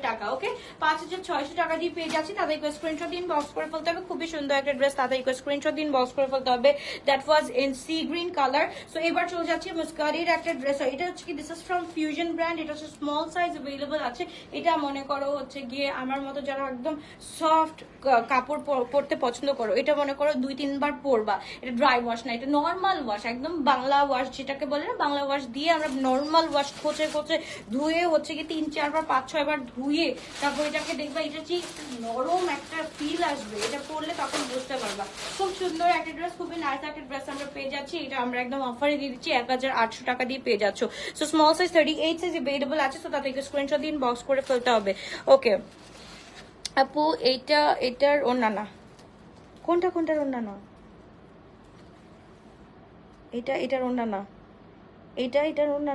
টাকা ওকে পাঁচ হাজার ছয়শো টাকা দিয়ে পেয়ে যাচ্ছি তাদেরকে স্ক্রিনশট দিন বক্স করে ফেলতে হবে। খুবই সুন্দর একটা ড্রেস তাদেরকে স্ক্রিনশট দিন বক্স করে ফেলতে হবে। That was in sea green colour so এবার চলে যাচ্ছি মুস্কারির একটা ড্রেস এটা হচ্ছে কি this is from fusion brand এটা হচ্ছে স্মল সাইজ অ্যাভেলেবল আছে। এটা মনে করো হচ্ছে গিয়ে আমার মতো যারা একদম সফট কাপড় পরতে পছন্দ করো, এটা মনে করো দুই, তিনবার পরবা। এটা ড্রাই ওয়াশ না, এটা নর্মাল ওয়াশ একদম বাংলা ওয়াশ যেটাকে বলে না, বাংলা ওয়াশ দিয়ে আমরা নর্মাল ওয়াশ খোঁচে খোঁচে ধুয়ে হচ্ছে কি তিন, চারবার, পাঁচ, ছয়বার ধুয়ে তারপর এটাকে দেখবা, এটা যে নরম একটা ফিল আসবে, এটা পরলে তখন বুঝতে পারবা। খুব সুন্দর একটা ড্রেস খুবই নাইস একটা ড্রেস আমরা পেয়ে যাচ্ছি, এটা আমরা একদম অফারে দিয়ে দিচ্ছি, এক হাজার আটশো টাকা দিয়ে পেয়ে যাচ্ছ। So small size thirty eight size available আছে তো তাদেরকে স্ক্রিনশট দিন বক্স করে ফেলতে হবে। ওকে আপু এইটা এটার ওনা কোনটা কোনটার ওনা এটা এটার ওনা এটা এটার ওনা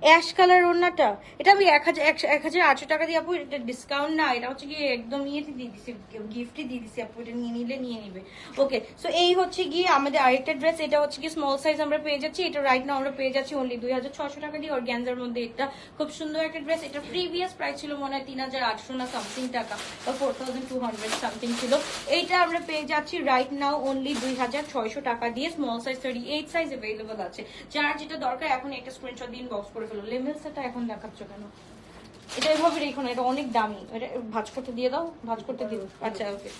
অ্যাশ কালার ওড়নাটা। এটা আমি এক হাজার এক- হাজার আটশো টাকা দিয়ে আপু, এটা ডিসকাউন্ট না, এটা হচ্ছে গিয়ে একদম ইয়েতে দিয়ে দিছি গিফটই দিয়ে দিছি আপু, এটা নিয়ে নিলে নিয়ে নিবে। ওকে সো এই হচ্ছে গিয়ে আমাদের আরেকটা ড্রেস এটা হচ্ছে কি স্মল সাইজ আমরা পেয়ে যাচ্ছি, এটা রাইট না আমরা পেয়ে যাচ্ছি অনলি দুই হাজার ছশো টাকা দিয়ে, ওর মধ্যে এটা খুব সুন্দর একটা ড্রেস এটা প্রিভিয়াস প্রাইস ছিল মনে হয় তিন হাজার আটশো না সামথিং টাকা, বা four thousand two hundred something ছিল। এইটা আমরা পেয়ে যাচ্ছি রাইট নাও অনলি দুই হাজার ছয়শো টাকা দিয়ে small size thirty eight size available আছে। যার যেটা দরকার, এখন একটা স্ক্রিনশট দিন বক্স করে ফেলো লেমেলসটা এখন দেখাচ্ছ কেন? এটা এভাবে রেখো না, এটা অনেক দামি। এটা ভাজ করতে দিয়ে দাও, ভাজ করতে দিও। আচ্ছা ওকে।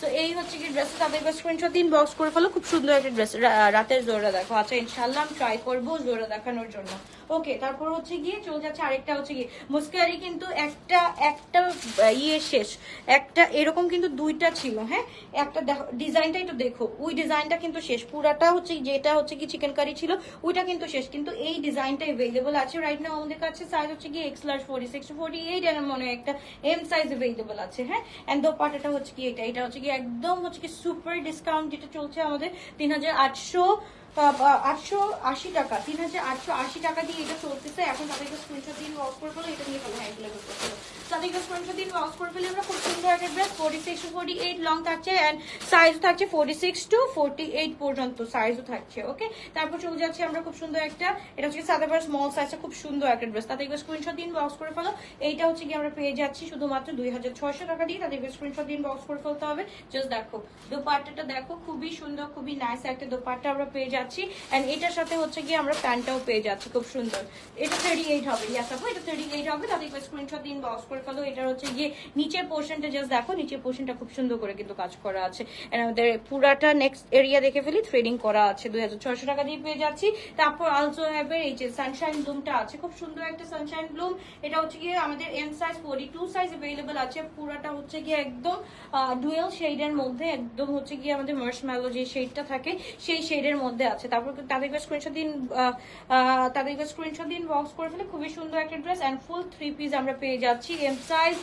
তো এই হচ্ছে কি ড্রেস তাদের স্ক্রিনশট দিন বক্স করে ফেলো, খুব সুন্দর একটা ড্রেস রাতের জোড়া দেখো। আচ্ছা ইনশাল্লাহ আমি ট্রাই করব জোড়া দেখানোর জন্য। ওকে তারপর হচ্ছে গিয়ে চলে যাচ্ছে আরেকটা হচ্ছে গিয়ে। মুস্কারি কিন্তু একটা একটা ইয়ে শেষ। একটা, এরকম কিন্তু দুইটা ছিল হ্যাঁ? একটা দেখো ডিজাইনটা একটু দেখো। ওই ডিজাইনটা কিন্তু শেষ। পুরাটা হচ্ছে যেটা হচ্ছে কি চিকেন কারি ছিল, ওইটা কিন্তু শেষ। কিন্তু এই ডিজাইনটা অ্যাভেলেবল আছে রাইট না আমাদের কাছে। সাইজ হচ্ছে গিয়ে X large forty six forty eight এর মনে হয় একটা এম সাইজ অ্যাভেলেবল আছে হ্যাঁ? এন্ড দোপাটাটা হচ্ছে কি এটা এটা হচ্ছে কি একদম হচ্ছে কি সুপার ডিসকাউন্ট যেটা চলছে আমাদের তিন হাজার আটশো আটশো আশি টাকা, তিন হাজার আটশো আশি টাকা দিয়ে এটা চলতেছে। এখন তাদেরকে স্ক্রিনশট দিন করে এটা নিয়ে হ্যাঁ এগুলো করতে তাদেরকে স্ক্রিনশট দিন করে ফেলে আমরা খুব সুন্দর একটা dress forty six to eight long থাকছে অ্যান্ড সাইজ থাকছে সিক্স টু এইট পর্যন্ত সাইজও থাকছে ওকে তারপর চলে যাচ্ছে আমরা খুব সুন্দর একটা, এটা হচ্ছে স্মল সাইজটা খুব সুন্দর একটা ড্রেস তাদেরকে স্ক্রিনশট দিন বক্স করে ফেলো। এইটা হচ্ছে কি আমরা পেয়ে যাচ্ছি শুধুমাত্র দুই হাজার ছয়শো টাকা দিয়ে। তাদেরকে স্ক্রিনশট দিন বক্স করে ফেলতে হবে। জাস্ট দেখো, দোপাট্টাটা দেখো, খুবই সুন্দর, খুবই নাইস একটা দোপাট্টা আমরা পেয়ে যাচ্ছি। অ্যান্ড এটার সাথে হচ্ছে গিয়ে আমরা প্যান্টটাও পেয়ে যাচ্ছি। খুব সুন্দর। এটা থার্টি এইট হবে। ইয়াস আপু, এটা থার্টি এইট হবে তাদেরকে স্ক্রিনশট দিন বক্স করে ফেলো। এটা হচ্ছে গিয়ে নিচের পোর্শনটা জাস্ট দেখো। নিচের পোর্শনটা খুব সুন্দর করে কিন্তু কাজ করা আছে। And আমাদের পুরাটা নেক্সট এরিয়া দেখে ফেলি। থ্রেডিং করা আছে। দুই হাজার ছয়শো টাকা দিয়ে পেয়ে যাচ্ছি। তারপর অলসো হ্যাভে এই যে সানশাইন ব্লুমটা আছে। খুব সুন্দর একটা সানশাইন ব্লুম এটা হচ্ছে গিয়ে আমাদের M size forty two size available আছে। পুরাটা হচ্ছে গিয়ে একদম ডুয়েল শেডের মধ্যে একদম হচ্ছে গিয়ে আমাদের মার্শম্যালো যে শেডটা থাকে, সেই শেডের মধ্যে আছে। তারপর তাদেরকে স্ক্রিনশট দিন তাদেরকে স্ক্রিনশট দিন বক্স করে ফেলে। খুবই সুন্দর একটা dress and full three piece আমরা পেয়ে যাচ্ছি। এম সাইজ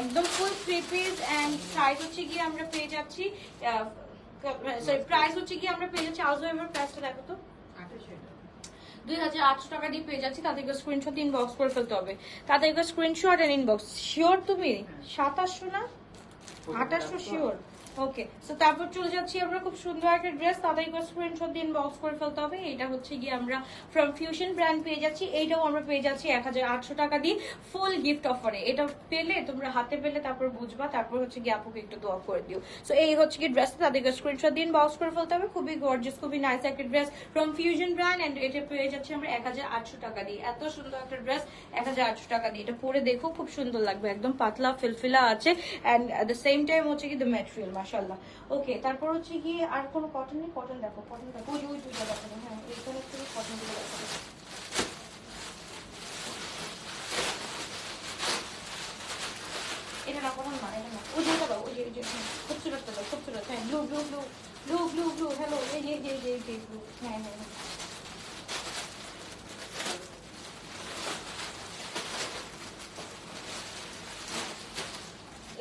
একদম full three piece and size হচ্ছে গিয়ে আমরা পেয়ে যাচ্ছি সরি প্রাইস হচ্ছে গিয়ে আমরা পেয়ে যাচ্ছি আলজো এবার প্রাইসটা দেখো তো। দুই হাজার আটশো টাকা দিয়ে পেয়ে যাচ্ছি। তাদেরকে স্ক্রিনশট করে ফেলতে হবে। তাদেরকে শিওর তুমি? সাতাশশো না? আঠাশশো শিওর ওকে তো তারপর চলে যাচ্ছি আমরা খুব সুন্দর একটা ড্রেস তাদেরকে স্ক্রিনশট দিয়ে করে ফেলতে হবে। এটা হচ্ছে গিয়ে আমরা ফ্রম ফিউশন ব্র্যান্ড পেয়ে যাচ্ছি। এইটাও আমরা পেয়ে যাচ্ছি এক টাকা দিয়ে ফুল গিফট অফারে এটা পেলে, তোমরা হাতে পেলে, তারপর বুঝবা, তারপর হচ্ছে গিয়ে আপুকে একটু দোয়া করে দিও। সো এই হচ্ছে কি ড্রেস তাদেরকে স্ক্রিনশট দিয়ে করে ফেলতে হবে। খুবই গর্জিয়াস খুবই নাইস একটা dress from fusion brand and এটা পেয়ে যাচ্ছি আমরা এক হাজার আটশো টাকা দিয়ে। এত সুন্দর একটা ড্রেস এক হাজার আটশো টাকা দিয়ে। এটা পরে দেখো, খুব সুন্দর লাগবে, একদম পাতলা ফিলফিলা আছে। অ্যান্ড দ্য সেম টাইম হচ্ছে কি দ্য ম্যাটেরিয়াল মাসাল্লাহ ওকে তারপর হচ্ছে গিয়ে আর কোনো কটন নেই কটন দেখো কটন দেখো ওই ওই দুইটা দেখো হ্যাঁ এইখানে থেকে কটনগুলো দেখো কটন না এটা না ওই যে এটা হ্যাঁ, খুবসুরত খুবসুরত হ্যাঁ blue blue blue blue blue blue hello এই যে এই হ্যাঁ হ্যাঁ হ্যাঁ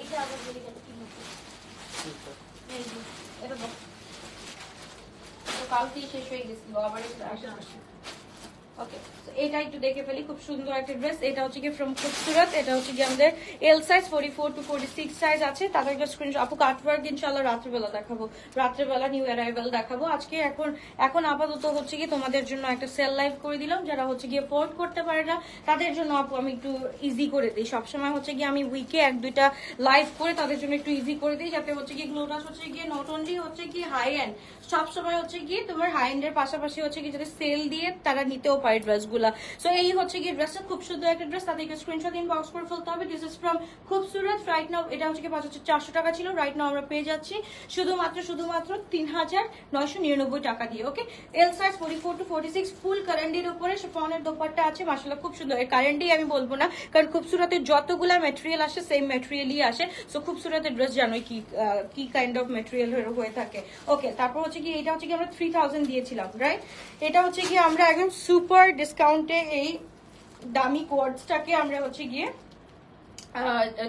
এটা আবার বলি গেল কি হচ্ছে এই যে, এটা দাও। তো কালকেই শেষ হয়ে গেছিল আবার এটা একটু দেখে ফেলি খুব সুন্দর একটা ড্রেস এটা হচ্ছে কি ফ্রম খুবসুরত এটা হচ্ছে কি আমাদের L size forty four to forty six size আছে তাদের একটা স্ক্রিন আপু কাটওয়ার্ক ইনশাল্লাহ রাত্রেবেলা দেখাবো রাত্রেবেলা নিউ অ্যারাইভেল দেখাবো আজকে এখন এখন আপাতত হচ্ছে কি তোমাদের জন্য একটা সেল লাইভ করে দিলাম যারা হচ্ছে গিয়ে ফোর্ড করতে পারে না তাদের জন্য আপু আমি একটু ইজি করে দিই সবসময় হচ্ছে গিয়ে আমি উইকে এক দুইটা লাইভ করে তাদের জন্য একটু ইজি করে দিই যাতে হচ্ছে গিয়ে গ্লোটাস হচ্ছে গিয়ে নট অনলি হচ্ছে কি হাই এন্ড সবসময় হচ্ছে গিয়ে তোমার হাই এন্ড এর পাশাপাশি হচ্ছে কি যাতে সেল দিয়ে তারা নিতেও পারে ড্রেসগুলা সো এই হচ্ছে কি ড্রেসটা খুব সুন্দর একটা ড্রেস তাদেরকে স্ক্রিনশট ইনবক্স করে ফেলতে হবে। This is from right now এটা হচ্ছে পাঁচ হাজার চারশো টাকা ছিল। রাইট নাও আমরা পেয়ে যাচ্ছি। শুধুমাত্র শুধুমাত্র তিন হাজার নয়শো নিরানব্বই টাকা দিয়ে okay L size four two six full কারেন্টির উপরে দোপারটা আছে। মাসাল্লাহ খুব সুন্দর। কারেন্টি আমি বলব না, কারণ যতগুলা মেটেরিয়াল আসে সেম মেটেরিয়ালই আসে। সো খুব সুরতের ড্রেস জানোই কি কি কাইন্ড অফ মেটেরিয়াল হয়ে থাকে। ওকে তারপর হচ্ছে কি এটা হচ্ছে কি আমরা থ্রি থাউজেন্ড দিয়েছিলাম রাইট এটা হচ্ছে কি আমরা একদম সুপার ডিসকাউন্টে এই দামি কোয়ার্ডসটাকে আমরা হচ্ছে গিয়ে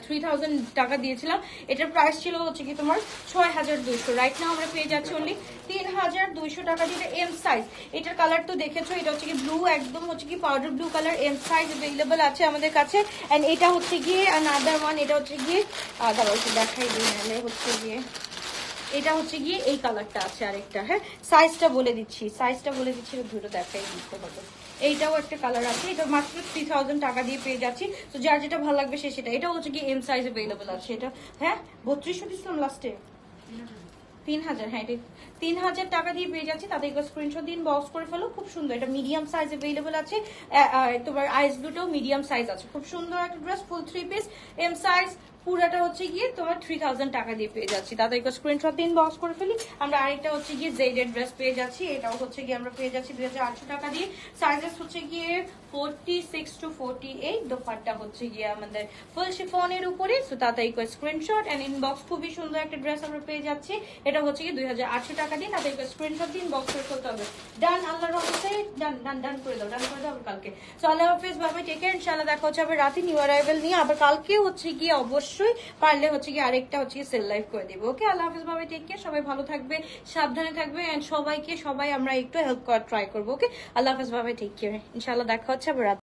থ্রি থাউজেন্ড টাকা দিয়েছিলাম। এটার প্রাইস ছিল হচ্ছে কি তোমার ছয় হাজার দুইশো। রাইট না আমরা পেয়ে যাচ্ছি অনলি তিন হাজার দুইশো টাকা দিয়ে এম সাইজ এটার কালার তো দেখেছ এটা হচ্ছে কি ব্লু একদম হচ্ছে কি powder blue colour M size available আছে আমাদের কাছে। অ্যান্ড এটা হচ্ছে গিয়ে আনাদার ওয়ান এটা হচ্ছে গিয়ে আহ, দাঁড়াও দেখাই দিই হচ্ছে গিয়ে। এটা হচ্ছে গিয়ে এই কালারটা আছে আরেকটা হ্যাঁ? সাইজটা বলে দিচ্ছি সাইজটা বলে দিচ্ছি দুটো দেখাই দিতে হবে এইটাও একটা কালার আছে। এটা মাত্র থ্রি থাউজেন্ড টাকা দিয়ে পেয়ে যাচ্ছি। তো যার যেটা ভালো লাগবে সে সেটা এটা হচ্ছে কি এম সাইজ অ্যাভেলেবল আছে। এটা হ্যাঁ? বত্রিশশো দিচ্ছিলাম লাস্টে তিন হাজার হ্যাঁ এটা তিন হাজার টাকা দিয়ে পেয়ে যাচ্ছি। তাদেরকে স্ক্রিনশট দিন বক্স করে ফেলো। খুব সুন্দর। এটা মিডিয়াম সাইজ অ্যাভেলেবল আছে। তোমার আইস দুটোও মিডিয়াম সাইজ আছে। খুব সুন্দর একটা dress full three piece M size পুরাটা হচ্ছে গিয়ে তোমার থ্রি টাকা দিয়ে পেয়ে যাচ্ছি। তাদেরকে স্ক্রিনশট দিন বক্স করে ফেলি। আমরা আরেকটা হচ্ছে গিয়ে জেড ড্রেস পেয়ে যাচ্ছি। এটাও হচ্ছে গিয়ে আমরা পেয়ে যাচ্ছি দুই হাজার আটশো টাকা দিয়ে। সাইজেস হচ্ছে গিয়ে forty six to forty eight dupatta হচ্ছে গিয়ে আমাদের স্ক্রিনশট খুবই সুন্দর একটা ড্রেস আমরা পেয়ে যাচ্ছি। রাতে নিউ অ্যারাইভেল নিয়ে। আবার কালকে হচ্ছে গিয়ে অবশ্যই পারলে হচ্ছে গিয়ে আরেকটা হচ্ছে সেল লাইভ করে দেবো। ওকে আল্লাহ হাফিজ ভাবে টেক কেয়ার সবাই ভালো থাকবে সাবধানে থাকবে এন্ড সবাইকে, সবাই আমরা একটু হেল্প করার ট্রাই করব। ওকে আল্লাহ হাফিজ ভাবে টেক কেয়ার দেখা হচ্ছে আবার রাতে